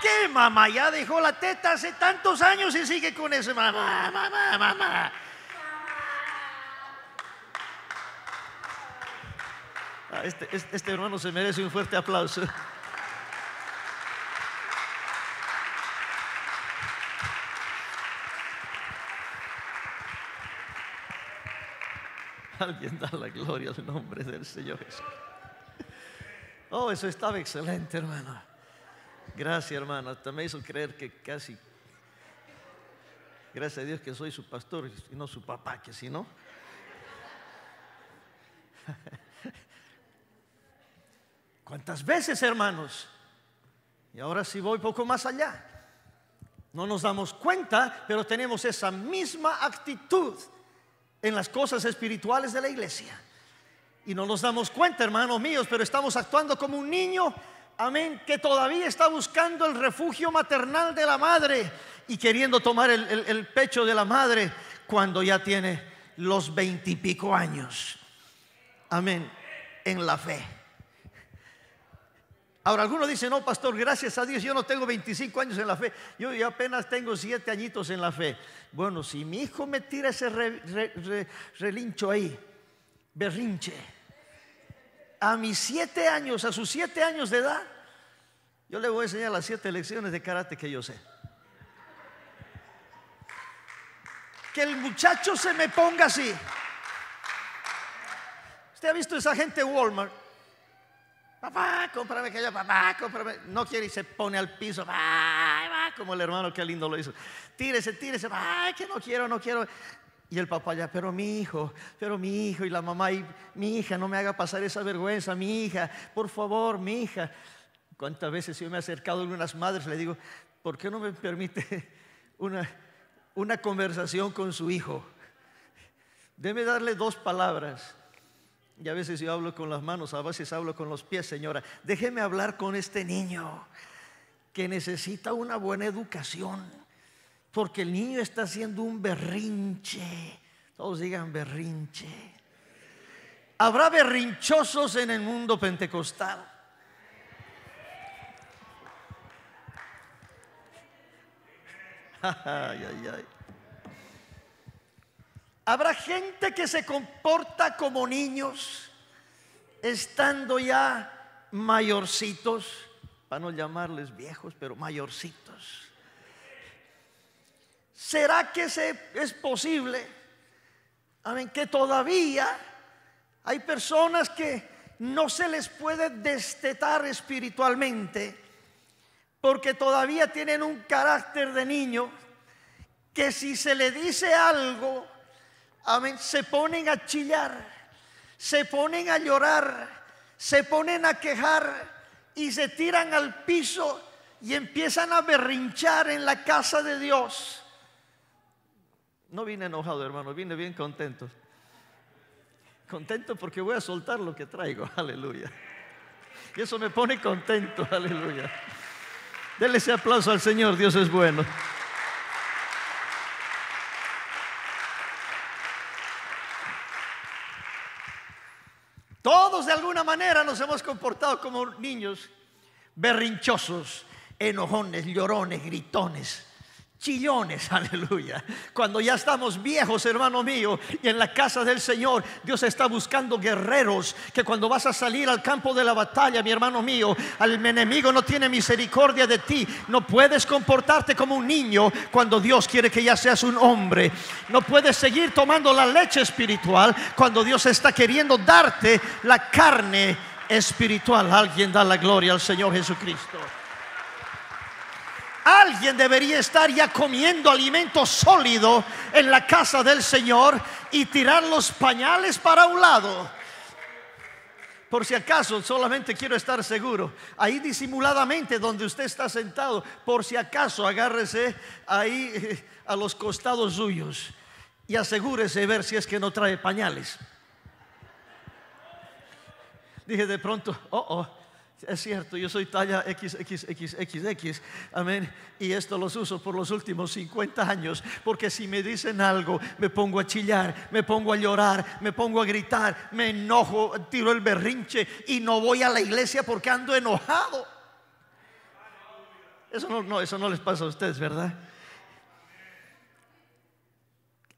[SPEAKER 1] ¿Qué mamá? Ya dejó la teta hace tantos años y sigue con ese mamá, mamá, mamá. Ah, Este, este- este hermano se merece un fuerte aplauso. Alguien da la gloria al nombre del Señor Jesús. Oh, eso estaba excelente, hermano. Gracias, hermano. Hasta me hizo creer que casi. Gracias a Dios que soy su pastor y no su papá, que si no. [laughs] ¿Cuántas veces, hermanos? Y ahora sí voy poco más allá. No nos damos cuenta, pero tenemos esa misma actitud en las cosas espirituales de la iglesia. Y no nos damos cuenta, hermanos míos, pero estamos actuando como un niño, amén, que todavía está buscando el refugio maternal de la madre y queriendo tomar el, el- pecho de la madre cuando ya tiene los veintipico años. Amén, en la fe. Ahora, algunos dicen, no, pastor, gracias a Dios, yo no tengo 25 años en la fe, yo, apenas tengo 7 añitos en la fe. Bueno, si mi hijo me tira ese re- re- re- relincho ahí, berrinche, a mis 7 años, a sus 7 años de edad, yo le voy a enseñar las 7 lecciones de karate que yo sé. Que el muchacho se me ponga así. ¿Usted ha visto esa gente Walmart? Papá, cómprame aquello, papá, cómprame. No quiere y se pone al piso. Ay, va, como el hermano que lindo lo hizo. Tírese, tírese. Ay, que no quiero, no quiero. Y el papá ya, pero mi hijo, pero mi hijo. Y la mamá, y mi hija, no me haga pasar esa vergüenza, mi hija, por favor, mi hija. ¿Cuántas veces yo me he acercado a unas madres le digo, ¿por qué no me permite [laughs] una, una conversación con su hijo? Debe darle dos palabras. Y a veces yo hablo con las manos, a veces hablo con los pies, señora. Déjeme hablar con este niño que necesita una buena educación. Porque el niño está haciendo un berrinche. Todos digan berrinche. Habrá berrinchosos en el mundo pentecostal. Ay, ay, ay. Habrá gente que se comporta como niños, estando ya mayorcitos, para no llamarles viejos, pero mayorcitos. ¿Será que es posible? Amén, que todavía hay personas que no se les puede destetar espiritualmente porque todavía tienen un carácter de niño que si se le dice algo, amén, se ponen a chillar, se ponen a llorar, se ponen a quejar y se tiran al piso y empiezan a berrinchar en la casa de Dios. No vine enojado, hermano, vine bien contento. Contento porque voy a soltar lo que traigo, [laughs] aleluya. Y eso me pone contento, [laughs] aleluya. Dele ese aplauso al Señor, Dios es bueno. Todos de alguna manera nos hemos comportado como niños berrinchosos, enojones, llorones, gritones, chillones, [laughs] aleluya. Cuando ya estamos viejos, hermano mío, y en la casa del Señor, Dios está buscando guerreros que cuando vas a salir al campo de la batalla, mi hermano mío, al enemigo no tiene misericordia de ti. No puedes comportarte como un niño cuando Dios quiere que ya seas un hombre. No puedes seguir tomando la leche espiritual cuando Dios está queriendo darte la carne espiritual. Alguien da la gloria al Señor Jesucristo. Alguien debería estar ya comiendo alimento sólido en la casa del Señor y tirar los pañales para un lado. Por si acaso, solamente quiero estar seguro. Ahí disimuladamente donde usted está sentado, por si acaso agárrese ahí eh, a los costados suyos y asegúrese de ver si es que no trae pañales. Dije de pronto, oh, oh, es cierto, yo soy talla XXXXX, amén. Y esto los uso por los últimos 50 años, porque si me dicen algo, me pongo a chillar, me pongo a llorar, me pongo a gritar, me enojo, tiro el berrinche y no voy a la iglesia porque ando enojado. Eso no, no, eso no les pasa a ustedes, ¿verdad?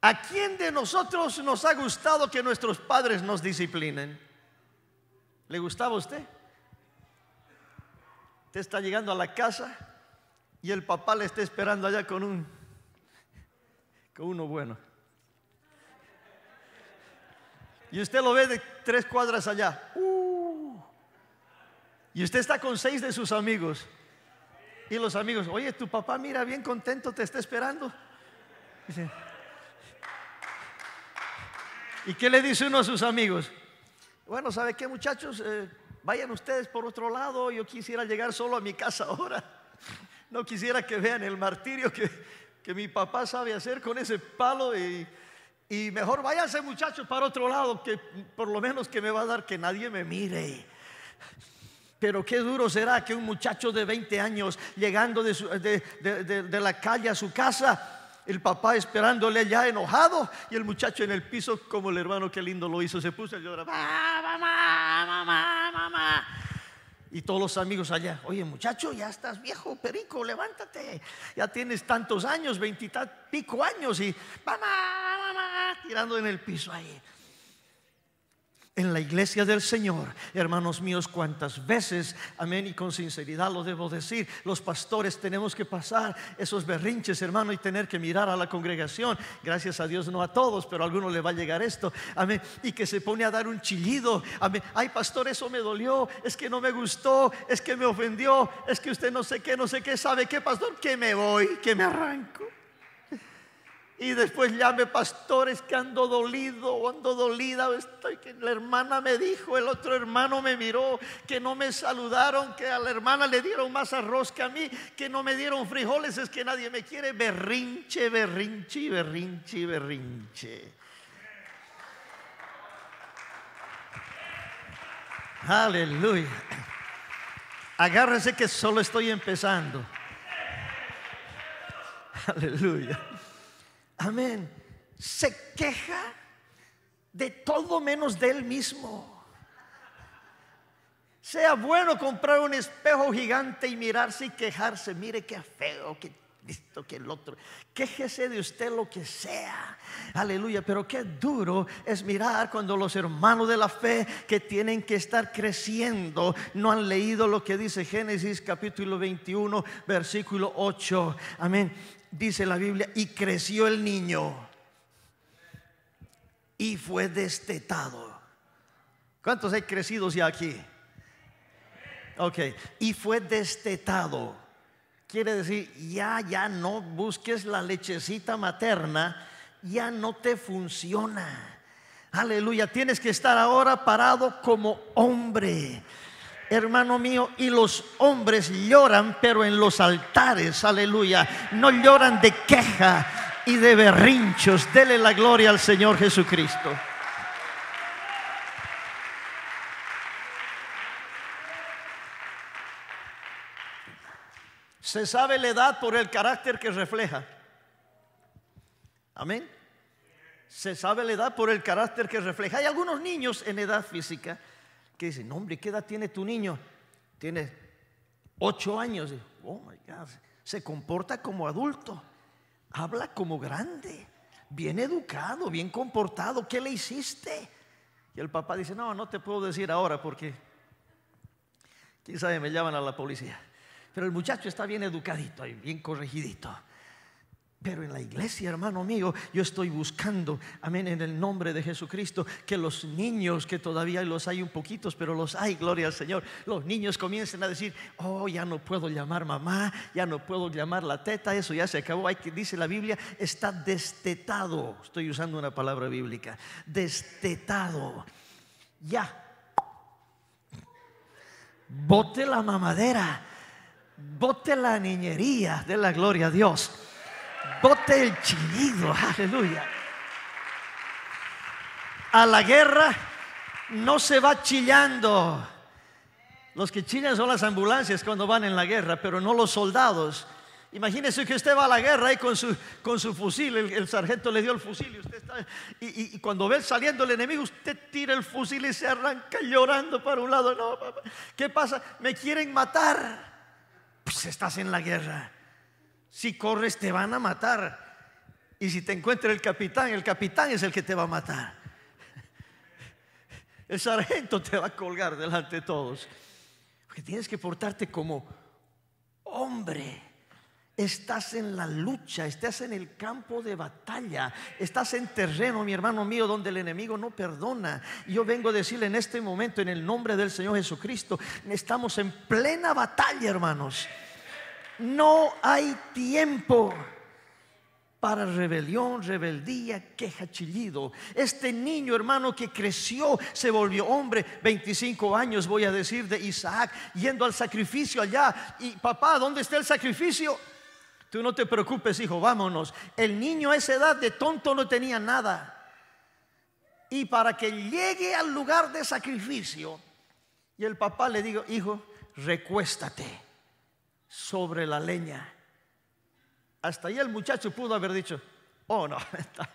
[SPEAKER 1] ¿A quién de nosotros nos ha gustado que nuestros padres nos disciplinen? ¿Le gustaba a usted? Usted está llegando a la casa y el papá le está esperando allá con un con uno bueno. Y usted lo ve de tres cuadras allá. Uh. y usted está con seis de sus amigos. Y los amigos, oye, tu papá mira bien contento, te está esperando. ¿Y qué le dice uno a sus amigos? Bueno, ¿sabe qué muchachos? Eh, vayan ustedes por otro lado, yo quisiera llegar solo a mi casa ahora. No quisiera que vean el martirio que, que mi papá sabe hacer con ese palo y, y mejor váyanse muchachos para otro lado, que por lo menos que me va a dar que nadie me mire. Pero qué duro será que un muchacho de 20 años llegando de, de- de- de la calle a su casa, el papá esperándole ya enojado y el muchacho en el piso como el hermano que lindo lo hizo, se puso a llorar. "Ah, mamá, mamá, mamá. Y todos los amigos allá, oye muchacho, ya estás viejo, perico, levántate. Ya tienes tantos años, veintipico años y mamá, mamá, tirando en el piso ahí. En la iglesia del Señor, hermanos míos, cuántas veces, amén, y con sinceridad lo debo decir, los pastores tenemos que pasar esos berrinches, hermano, y tener que mirar a la congregación. Gracias a Dios, no a todos, pero a algunos le va a llegar esto, amén, y que se pone a dar un chillido, amén. Ay, pastor, eso me dolió, es que no me gustó, es que me ofendió, es que usted no sé qué, no sé qué, sabe qué, pastor, que me voy, que me arranco. Y después llame pastores que ando dolido o ando dolida. Estoy que la hermana me dijo, el otro hermano me miró, que no me saludaron, que a la hermana le dieron más arroz que a mí, que no me dieron frijoles, es que nadie me quiere. Berrinche, berrinche, berrinche, berrinche. Aleluya. Agárrese que solo estoy empezando. Aleluya. Amén. Se queja de todo menos de él mismo. Sea bueno comprar un espejo gigante y mirarse y quejarse. Mire qué feo, que esto, que el otro. Quéjese de usted lo que sea. Aleluya. Pero qué duro es mirar cuando los hermanos de la fe que tienen que estar creciendo no han leído lo que dice Génesis capítulo 21, versículo 8. Amén. Dice la Biblia, y creció el niño y fue destetado. ¿Cuántos hay crecidos ya aquí? Ok, y fue destetado. Quiere decir, ya, ya no busques la lechecita materna, ya no te funciona. Aleluya, tienes que estar ahora parado como hombre. Hermano mío, y los hombres lloran, pero en los altares, aleluya, no lloran de queja y de berrinchos. Dele la gloria al Señor Jesucristo. Se sabe la edad por el carácter que refleja. Amén. Se sabe la edad por el carácter que refleja. Hay algunos niños en edad física que dicen, "No, hombre, ¿qué edad tiene tu niño? Tiene ocho años. Oh my God, se comporta como adulto, habla como grande, bien educado, bien comportado. ¿Qué le hiciste? Y el papá dice, no, no te puedo decir ahora porque, quién sabe, me llaman a la policía. Pero el muchacho está bien educadito y bien corregidito. Pero en la iglesia, hermano mío, yo estoy buscando, amén, en el nombre de Jesucristo, que los niños, que todavía los hay un poquitos, pero los hay, gloria al Señor, los niños comiencen a decir, oh, ya no puedo llamar mamá, ya no puedo llamar la teta, eso ya se acabó. Hay que, dice la Biblia, está destetado. Estoy usando una palabra bíblica, destetado. Ya. Bote la mamadera, bote la niñería de la gloria a Dios bote el chillido, aleluya. A la guerra no se va chillando. Los que chillan son las ambulancias cuando van en la guerra, pero no los soldados. Imagínese que usted va a la guerra ahí con su, con su fusil, el, sargento le dio el fusil y usted está, y, y- y cuando ve saliendo el enemigo, usted tira el fusil y se arranca llorando para un lado. No, papá, ¿qué pasa? Me quieren matar. Pues estás en la guerra. Si corres te van a matar. Y si te encuentra el capitán, el capitán es el que te va a matar. El sargento te va a colgar delante de todos. Porque tienes que portarte como hombre. Estás en la lucha, estás en el campo de batalla, estás en terreno, mi hermano mío, donde el enemigo no perdona. Yo vengo a decirle en este momento, en el nombre del Señor Jesucristo, estamos en plena batalla, hermanos. No hay tiempo para rebelión, rebeldía, queja, chillido. Este niño hermano que creció, se volvió hombre, 25 años voy a decir de Isaac, yendo al sacrificio allá. Y papá, ¿dónde está el sacrificio? Tú no te preocupes, hijo, vámonos. El niño a esa edad de tonto no tenía nada. Y para que llegue al lugar de sacrificio, y el papá le dijo, hijo, recuéstate sobre la leña. Hasta ahí el muchacho pudo haber dicho, oh no,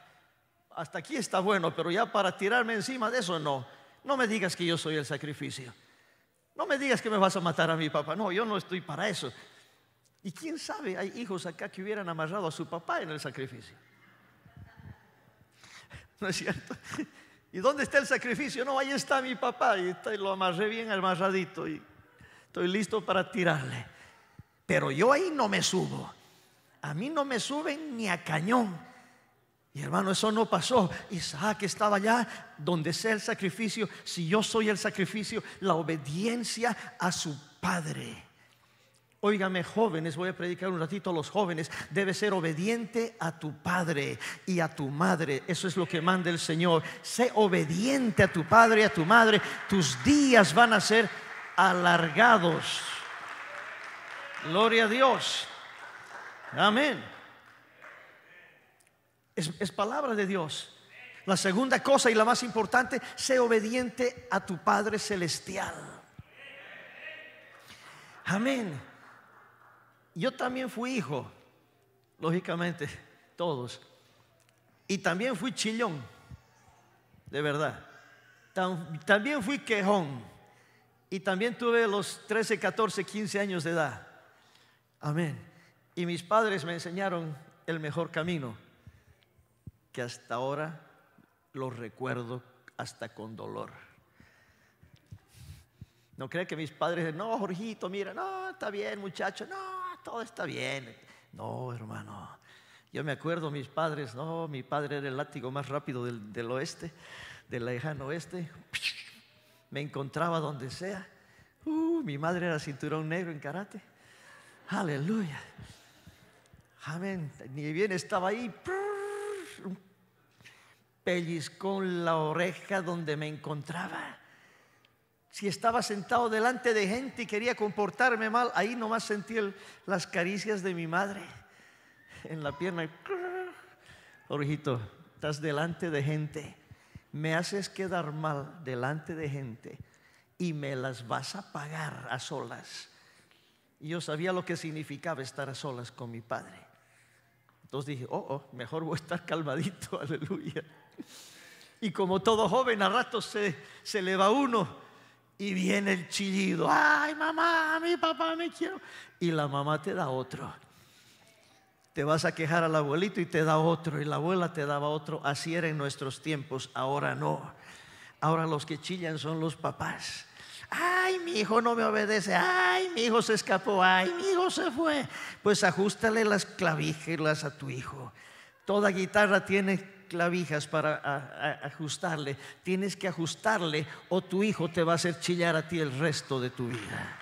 [SPEAKER 1] [laughs] hasta aquí está bueno, pero ya para tirarme encima de eso no. No me digas que yo soy el sacrificio. No me digas que me vas a matar a mi papá. No, yo no estoy para eso. Y quién sabe, hay hijos acá que hubieran amarrado a su papá en el sacrificio. [laughs] ¿No es cierto? [laughs] ¿Y dónde está el sacrificio? No, ahí está mi papá y, y lo amarré bien amarradito y estoy listo para tirarle. Pero yo ahí no me subo. A mí no me suben ni a cañón. Y hermano, eso no pasó. Isaac estaba allá donde sea el sacrificio. Si yo soy el sacrificio, la obediencia a su padre. Óigame, jóvenes, voy a predicar un ratito a los jóvenes. Debe ser obediente a tu padre y a tu madre. Eso es lo que manda el Señor. Sé obediente a tu padre y a tu madre. Tus días van a ser alargados. Gloria a Dios. Amén. Es, es palabra de Dios. La segunda cosa y la más importante, sé obediente a tu Padre Celestial. Amén. Yo también fui hijo, lógicamente, todos. Y también fui chillón, de verdad. Tam- también fui quejón. Y también tuve los 13, 14, 15 años de edad. Amén. Y mis padres me enseñaron el mejor camino, que hasta ahora lo recuerdo hasta con dolor. No cree que mis padres no, Jorgito, mira, no, está bien, muchacho, no, todo está bien. No, hermano. Yo me acuerdo, mis padres, no, mi padre era el látigo más rápido del, del oeste, del lejano oeste. Me encontraba donde sea. Uh, mi madre era cinturón negro en karate. Aleluya. Amén. Ni bien estaba ahí. Pellizcón la oreja donde me encontraba. Si estaba sentado delante de gente y quería comportarme mal, ahí nomás sentí las caricias de mi madre en la pierna. Orejito, estás delante de gente, me haces quedar mal delante de gente y me las vas a pagar a solas. Y yo sabía lo que significaba estar a solas con mi padre. Entonces dije, oh, oh, mejor voy a estar calmadito, [laughs] aleluya. Y como todo joven, a ratos se, se le va uno y viene el chillido. Ay, mamá, mi papá me quiero. Y la mamá te da otro. Te vas a quejar al abuelito y te da otro. Y la abuela te daba otro. Así era en nuestros tiempos. Ahora no. Ahora los que chillan son los papás. Ay, mi hijo no me obedece. Ay, mi hijo se escapó. Ay, mi hijo se fue. Pues ajustale las clavijas a tu hijo. Toda guitarra tiene clavijas para ajustarle. Tienes que ajustarle o tu hijo te va a hacer chillar a ti el resto de tu vida.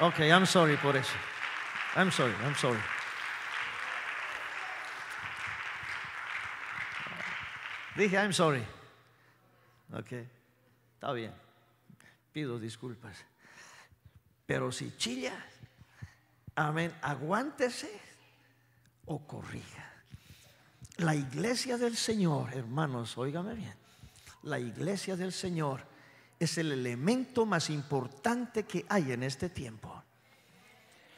[SPEAKER 1] Ok, I'm sorry por eso. I'm sorry, I'm sorry. Dije, I'm sorry. Ok, está bien. Pido disculpas. Pero si chilla, amén, aguántese o corrija. La iglesia del Señor, hermanos, óigame bien. La iglesia del Señor es el elemento más importante que hay en este tiempo.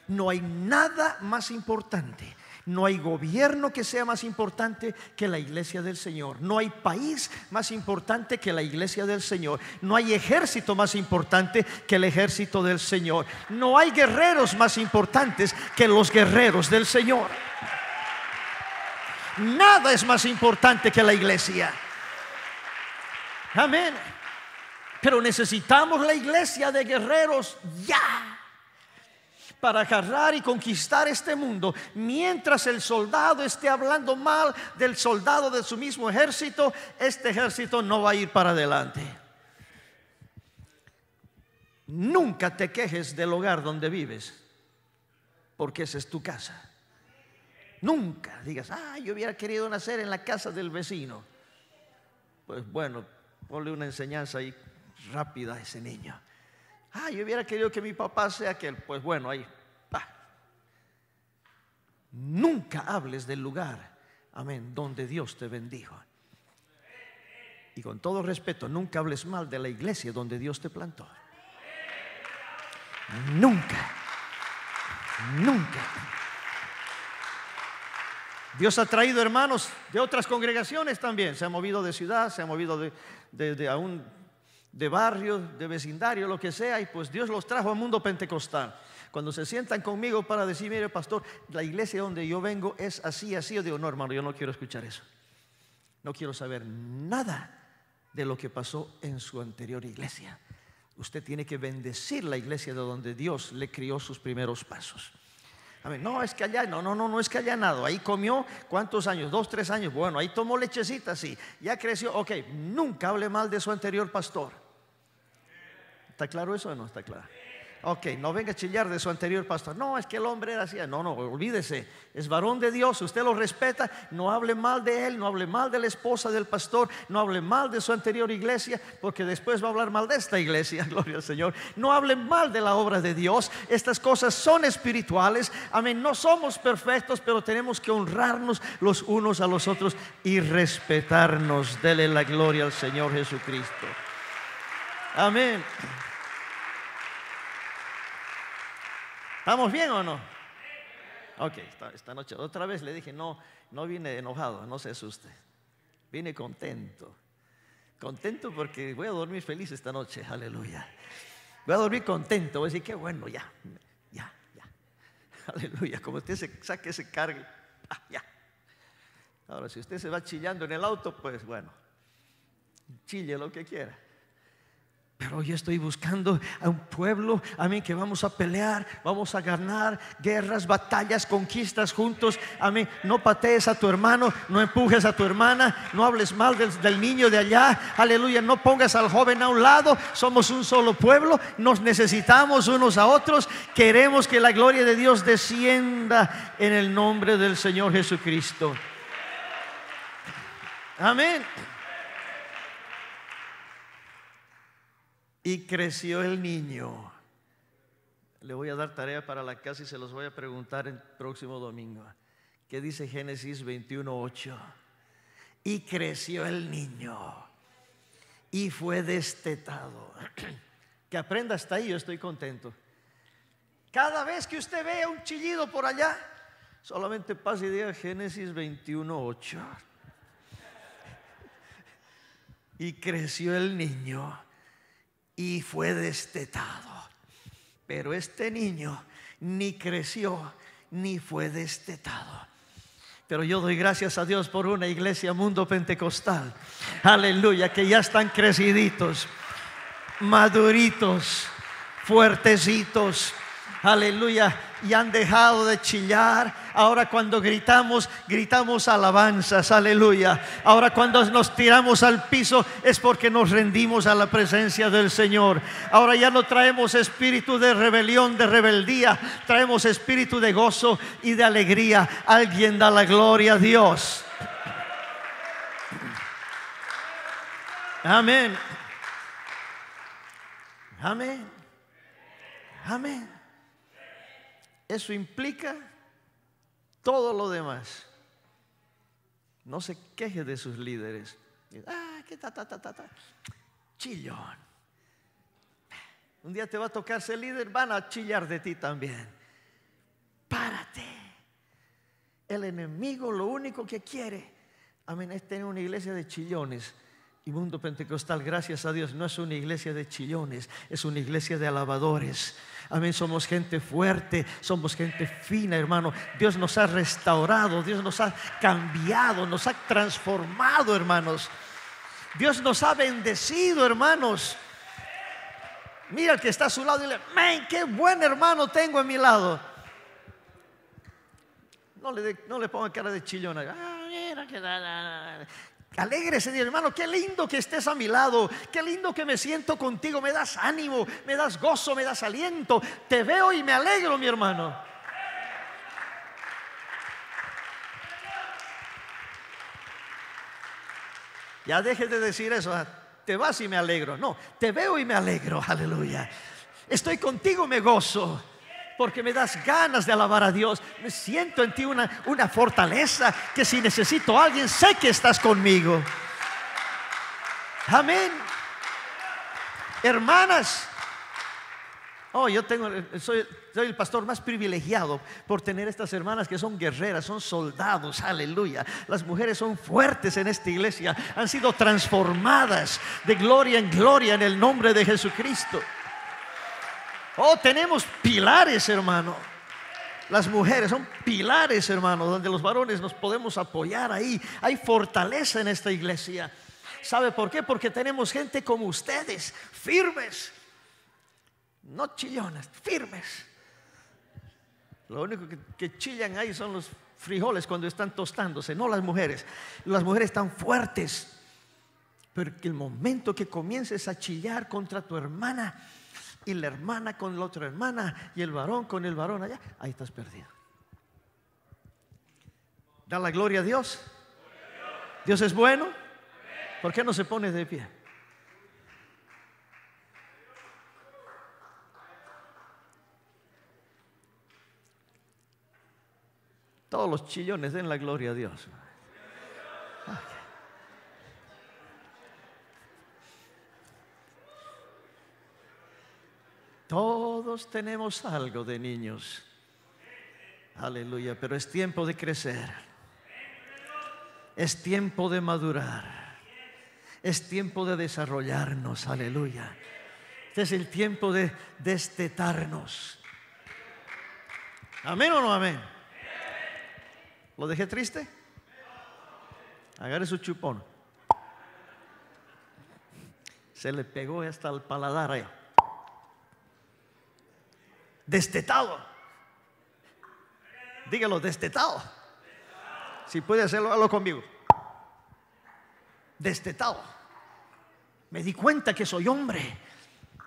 [SPEAKER 1] No hay nada más importante. No hay gobierno que sea más importante que la iglesia del Señor. No hay país más importante que la iglesia del Señor. No hay ejército más importante que el ejército del Señor. No hay guerreros más importantes que los guerreros del Señor. Nada es más importante que la iglesia. Amén. Pero necesitamos la iglesia de guerreros ya para agarrar y conquistar este mundo. Mientras el soldado esté hablando mal del soldado de su mismo ejército, este ejército no va a ir para adelante. Nunca te quejes del hogar donde vives, porque esa es tu casa. Nunca digas, ah, yo hubiera querido nacer en la casa del vecino. Pues bueno, ponle una enseñanza ahí rápida a ese niño. Ah, yo hubiera querido que mi papá sea aquel. Pues bueno, ahí. Nunca hables del lugar, amén, donde Dios te bendijo. Y con todo respeto, nunca hables mal de la iglesia donde Dios te plantó. Nunca, nunca. Dios ha traído hermanos de otras congregaciones también. Se ha movido de ciudad, se ha movido de, de aún de barrio, de vecindario, lo que sea, y pues Dios los trajo al mundo pentecostal. Cuando se sientan conmigo para decir, mire pastor, la iglesia donde yo vengo es así, así, yo digo, no hermano, yo no quiero escuchar eso. No quiero saber nada de lo que pasó en su anterior iglesia. Usted tiene que bendecir la iglesia de donde Dios le crió sus primeros pasos. Amén. No, es que allá, no, no, no, no es que haya nada. Ahí comió, ¿cuántos años? Dos, tres años. Bueno, ahí tomó lechecita, sí. Ya creció. Ok, nunca hable mal de su anterior pastor. ¿Está claro eso o no está claro? Ok, no venga a chillar de su anterior pastor. No, es que el hombre era así. No, no, olvídese. Es varón de Dios, usted lo respeta. No hable mal de él, no hable mal de la esposa del pastor, no hable mal de su anterior iglesia, porque después va a hablar mal de esta iglesia. [laughs] Gloria al Señor. No hable mal de la obra de Dios. Estas cosas son espirituales. Amén. No somos perfectos, pero tenemos que honrarnos los unos a los otros y respetarnos. Dele la gloria al Señor Jesucristo. Amén. ¿Estamos bien o no? Ok, esta, noche otra vez le dije, no, no vine enojado, no se asuste. Vine contento. Contento porque voy a dormir feliz esta noche, aleluya. Voy a dormir contento, voy a decir, qué bueno, ya, ya, ya. [laughs] Aleluya, como usted se saque ese cargue, ah, ya. Ahora, si usted se va chillando en el auto, pues bueno, chille lo que quiera. Pero yo estoy buscando a un pueblo, amén, que vamos a pelear, vamos a ganar guerras, batallas, conquistas juntos. Amén. No patees a tu hermano, no empujes a tu hermana, no hables mal del, del, niño de allá. Aleluya, no pongas al joven a un lado. Somos un solo pueblo, nos necesitamos unos a otros. Queremos que la gloria de Dios descienda en el nombre del Señor Jesucristo. Amén. Y creció el niño. Le voy a dar tarea para la casa y se los voy a preguntar el próximo domingo. ¿Qué dice Génesis 21:8? Y creció el niño y fue destetado. [clears throat] Que aprenda hasta ahí, yo estoy contento. Cada vez que usted vea un chillido por allá, solamente pase y diga Génesis 21:8. [laughs] Y creció el niño y fue destetado. Pero este niño ni creció ni fue destetado. Pero yo doy gracias a Dios por una iglesia mundo pentecostal. Aleluya, que ya están creciditos, maduritos, fuertecitos. Aleluya, y han dejado de chillar. Ahora cuando gritamos, gritamos alabanzas, aleluya. Ahora cuando nos tiramos al piso es porque nos rendimos a la presencia del Señor. Ahora ya no traemos espíritu de rebelión, de rebeldía, traemos espíritu de gozo y de alegría. Alguien da la gloria a Dios. Amén. Amén. Amén. Eso implica todo lo demás. No se queje de sus líderes. Ah, que ta, ta, ta, ta, ta. Chillón. Un día te va a tocar ser líder, van a chillar de ti también. Párate. El enemigo lo único que quiere, amén, es tener una iglesia de chillones. Y Mundo Pentecostal, gracias a Dios, no es una iglesia de chillones, es una iglesia de alabadores. Amén, somos gente fuerte, somos gente fina, hermano. Dios nos ha restaurado, Dios nos ha cambiado, nos ha transformado, hermanos. Dios nos ha bendecido, hermanos. Mira al que está a su lado y dile, man, qué buen hermano tengo a mi lado. No le, de- no le ponga cara de chillona. Alégrese, hermano, qué lindo que estés a mi lado, qué lindo que me siento contigo, me das ánimo, me das gozo, me das aliento, te veo y me alegro, mi hermano. Ya deje de decir eso, ah, te vas y me alegro. No, te veo y me alegro, [laughs] aleluya. Estoy contigo, me gozo, porque me das ganas de alabar a Dios. Me siento en ti una, una fortaleza que si necesito a alguien, sé que estás conmigo. Amén. Hermanas, Oh, yo tengo, soy, soy el pastor más privilegiado por tener estas hermanas que son guerreras, son soldados, aleluya. Las mujeres son fuertes en esta iglesia, han sido transformadas de gloria en gloria en el nombre de Jesucristo. Oh, tenemos pilares, hermano. Las mujeres son pilares, hermano, donde los varones nos podemos apoyar ahí. Hay fortaleza en esta iglesia. ¿Sabe por qué? Porque tenemos gente como ustedes, firmes no chillonas, firmes. Lo único que, chillan ahí son los frijoles cuando están tostándose, no las mujeres. Las mujeres están fuertes. Pero el momento que comiences a chillar contra tu hermana y la hermana con la otra hermana y el varón con el varón allá, ahí estás perdido. Da la gloria a Dios. Dios es bueno. ¿Por qué no se pone de pie? Todos los chillones den la gloria a Dios. Todos tenemos algo de niños. Aleluya, pero es tiempo de crecer. Es tiempo de madurar. Es tiempo de desarrollarnos. Aleluya. Este es el tiempo de destetarnos. Amén o no amén. ¿Lo dejé triste? Agarre su chupón. Se le pegó hasta el paladar ahí. Destetado. Dígalo, destetado. Si puede hacerlo, hágalo conmigo. Destetado. Me di cuenta que soy hombre.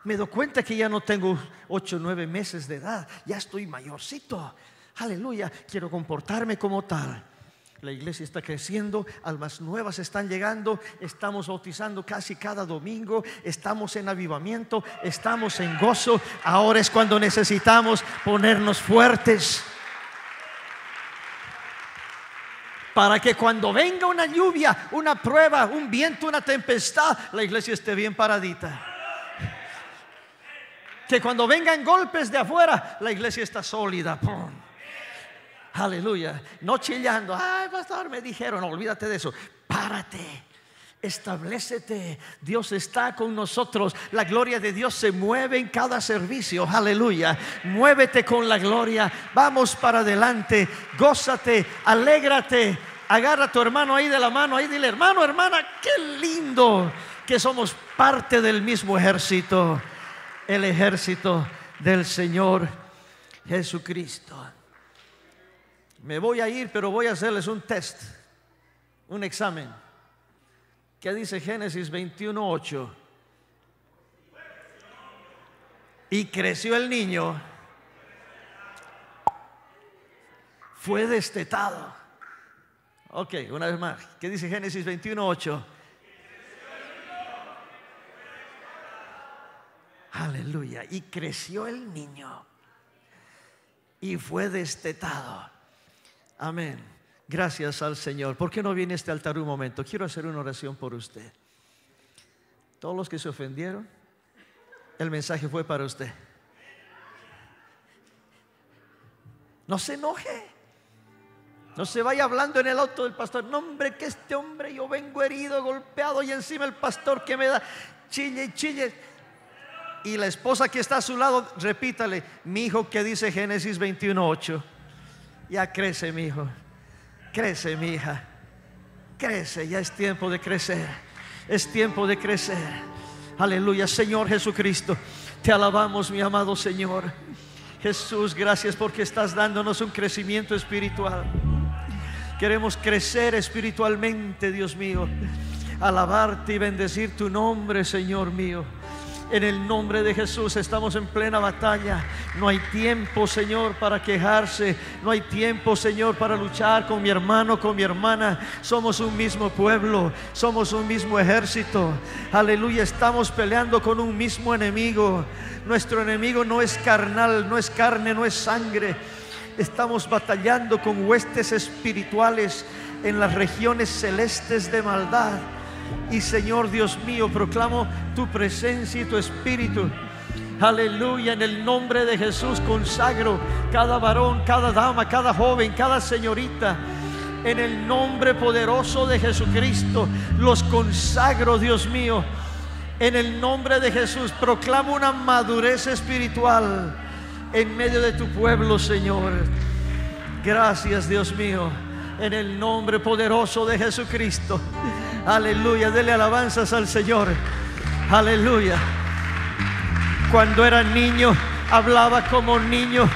[SPEAKER 1] Me doy cuenta que ya no tengo ocho o nueve meses de edad. Ya estoy mayorcito. Aleluya. Quiero comportarme como tal. La iglesia está creciendo, almas nuevas están llegando, estamos bautizando casi cada domingo, estamos en avivamiento, estamos en gozo. Ahora es cuando necesitamos ponernos fuertes. Para que cuando venga una lluvia, una prueba, un viento, una tempestad, la iglesia esté bien paradita. Que cuando vengan golpes de afuera, la iglesia está sólida. ¡Pum! Aleluya. No chillando. Ay, pastor, me dijeron. No, olvídate de eso. Párate. Establecete. Dios está con nosotros. La gloria de Dios se mueve en cada servicio. Aleluya. Muévete con la gloria. Vamos para adelante. Gózate. Alégrate. Agarra a tu hermano ahí de la mano. Ahí dile, hermano, hermana, qué lindo que somos parte del mismo ejército. El ejército del Señor Jesucristo. Me voy a ir, pero voy a hacerles un test, un examen. ¿Qué dice Génesis 21:8? Y creció el niño, fue destetado. Ok, una vez más. ¿Qué dice Génesis 21:8? Aleluya. Y creció el niño y fue destetado. Amén. Gracias al Señor. ¿Por qué no viene este altar un momento? Quiero hacer una oración por usted. Todos los que se ofendieron, el mensaje fue para usted. No se enoje. No se vaya hablando en el auto del pastor. No, hombre, que este hombre yo vengo herido, golpeado y encima el pastor que me da chille y chille. Y la esposa que está a su lado, repítale, mi hijo que dice Génesis 21:8. Ya crece, mi hijo. Crece, mi hija. Crece, ya es tiempo de crecer. Es tiempo de crecer. Aleluya, Señor Jesucristo. Te alabamos, mi amado Señor. Jesús, gracias porque estás dándonos un crecimiento espiritual. Queremos crecer espiritualmente, Dios mío. Alabarte y bendecir tu nombre, Señor mío. En el nombre de Jesús estamos en plena batalla. No hay tiempo, Señor, para quejarse. No hay tiempo, Señor, para luchar con mi hermano, con mi hermana. Somos un mismo pueblo. Somos un mismo ejército. Aleluya. Estamos peleando con un mismo enemigo. Nuestro enemigo no es carnal, no es carne, no es sangre. Estamos batallando con huestes espirituales en las regiones celestes de maldad. Y Señor Dios mío, proclamo tu presencia y tu espíritu. Aleluya, en el nombre de Jesús consagro cada varón, cada dama, cada joven, cada señorita. En el nombre poderoso de Jesucristo los consagro, Dios mío. En el nombre de Jesús proclamo una madurez espiritual en medio de tu pueblo, Señor. Gracias, Dios mío. En el nombre poderoso de Jesucristo. Aleluya. Dele alabanzas al Señor. Aleluya. Cuando era niño, hablaba como niño,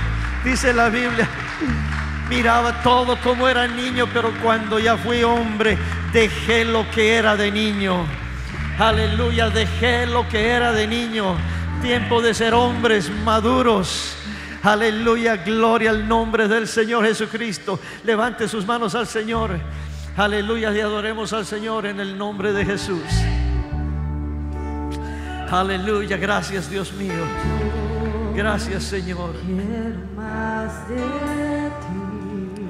[SPEAKER 1] dice la Biblia. Miraba todo como era niño, pero cuando ya fui hombre, dejé lo que era de niño. Aleluya, dejé lo que era de niño. Tiempo de ser hombres maduros. Aleluya, gloria al nombre del Señor Jesucristo. Levante sus manos al Señor. Aleluya, y adoremos al Señor en el nombre de Jesús. Aleluya, gracias Dios mío. Gracias Señor.
[SPEAKER 6] Quiero más de ti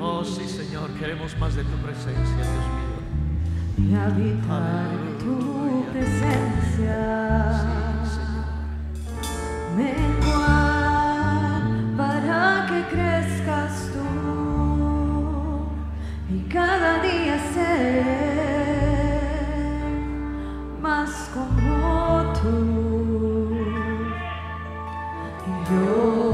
[SPEAKER 1] Oh sí Señor, queremos más de tu presencia, Dios mío.
[SPEAKER 6] y habitar en tu presencia. Menguar que crezcas tú y cada día ser más como tú. Yo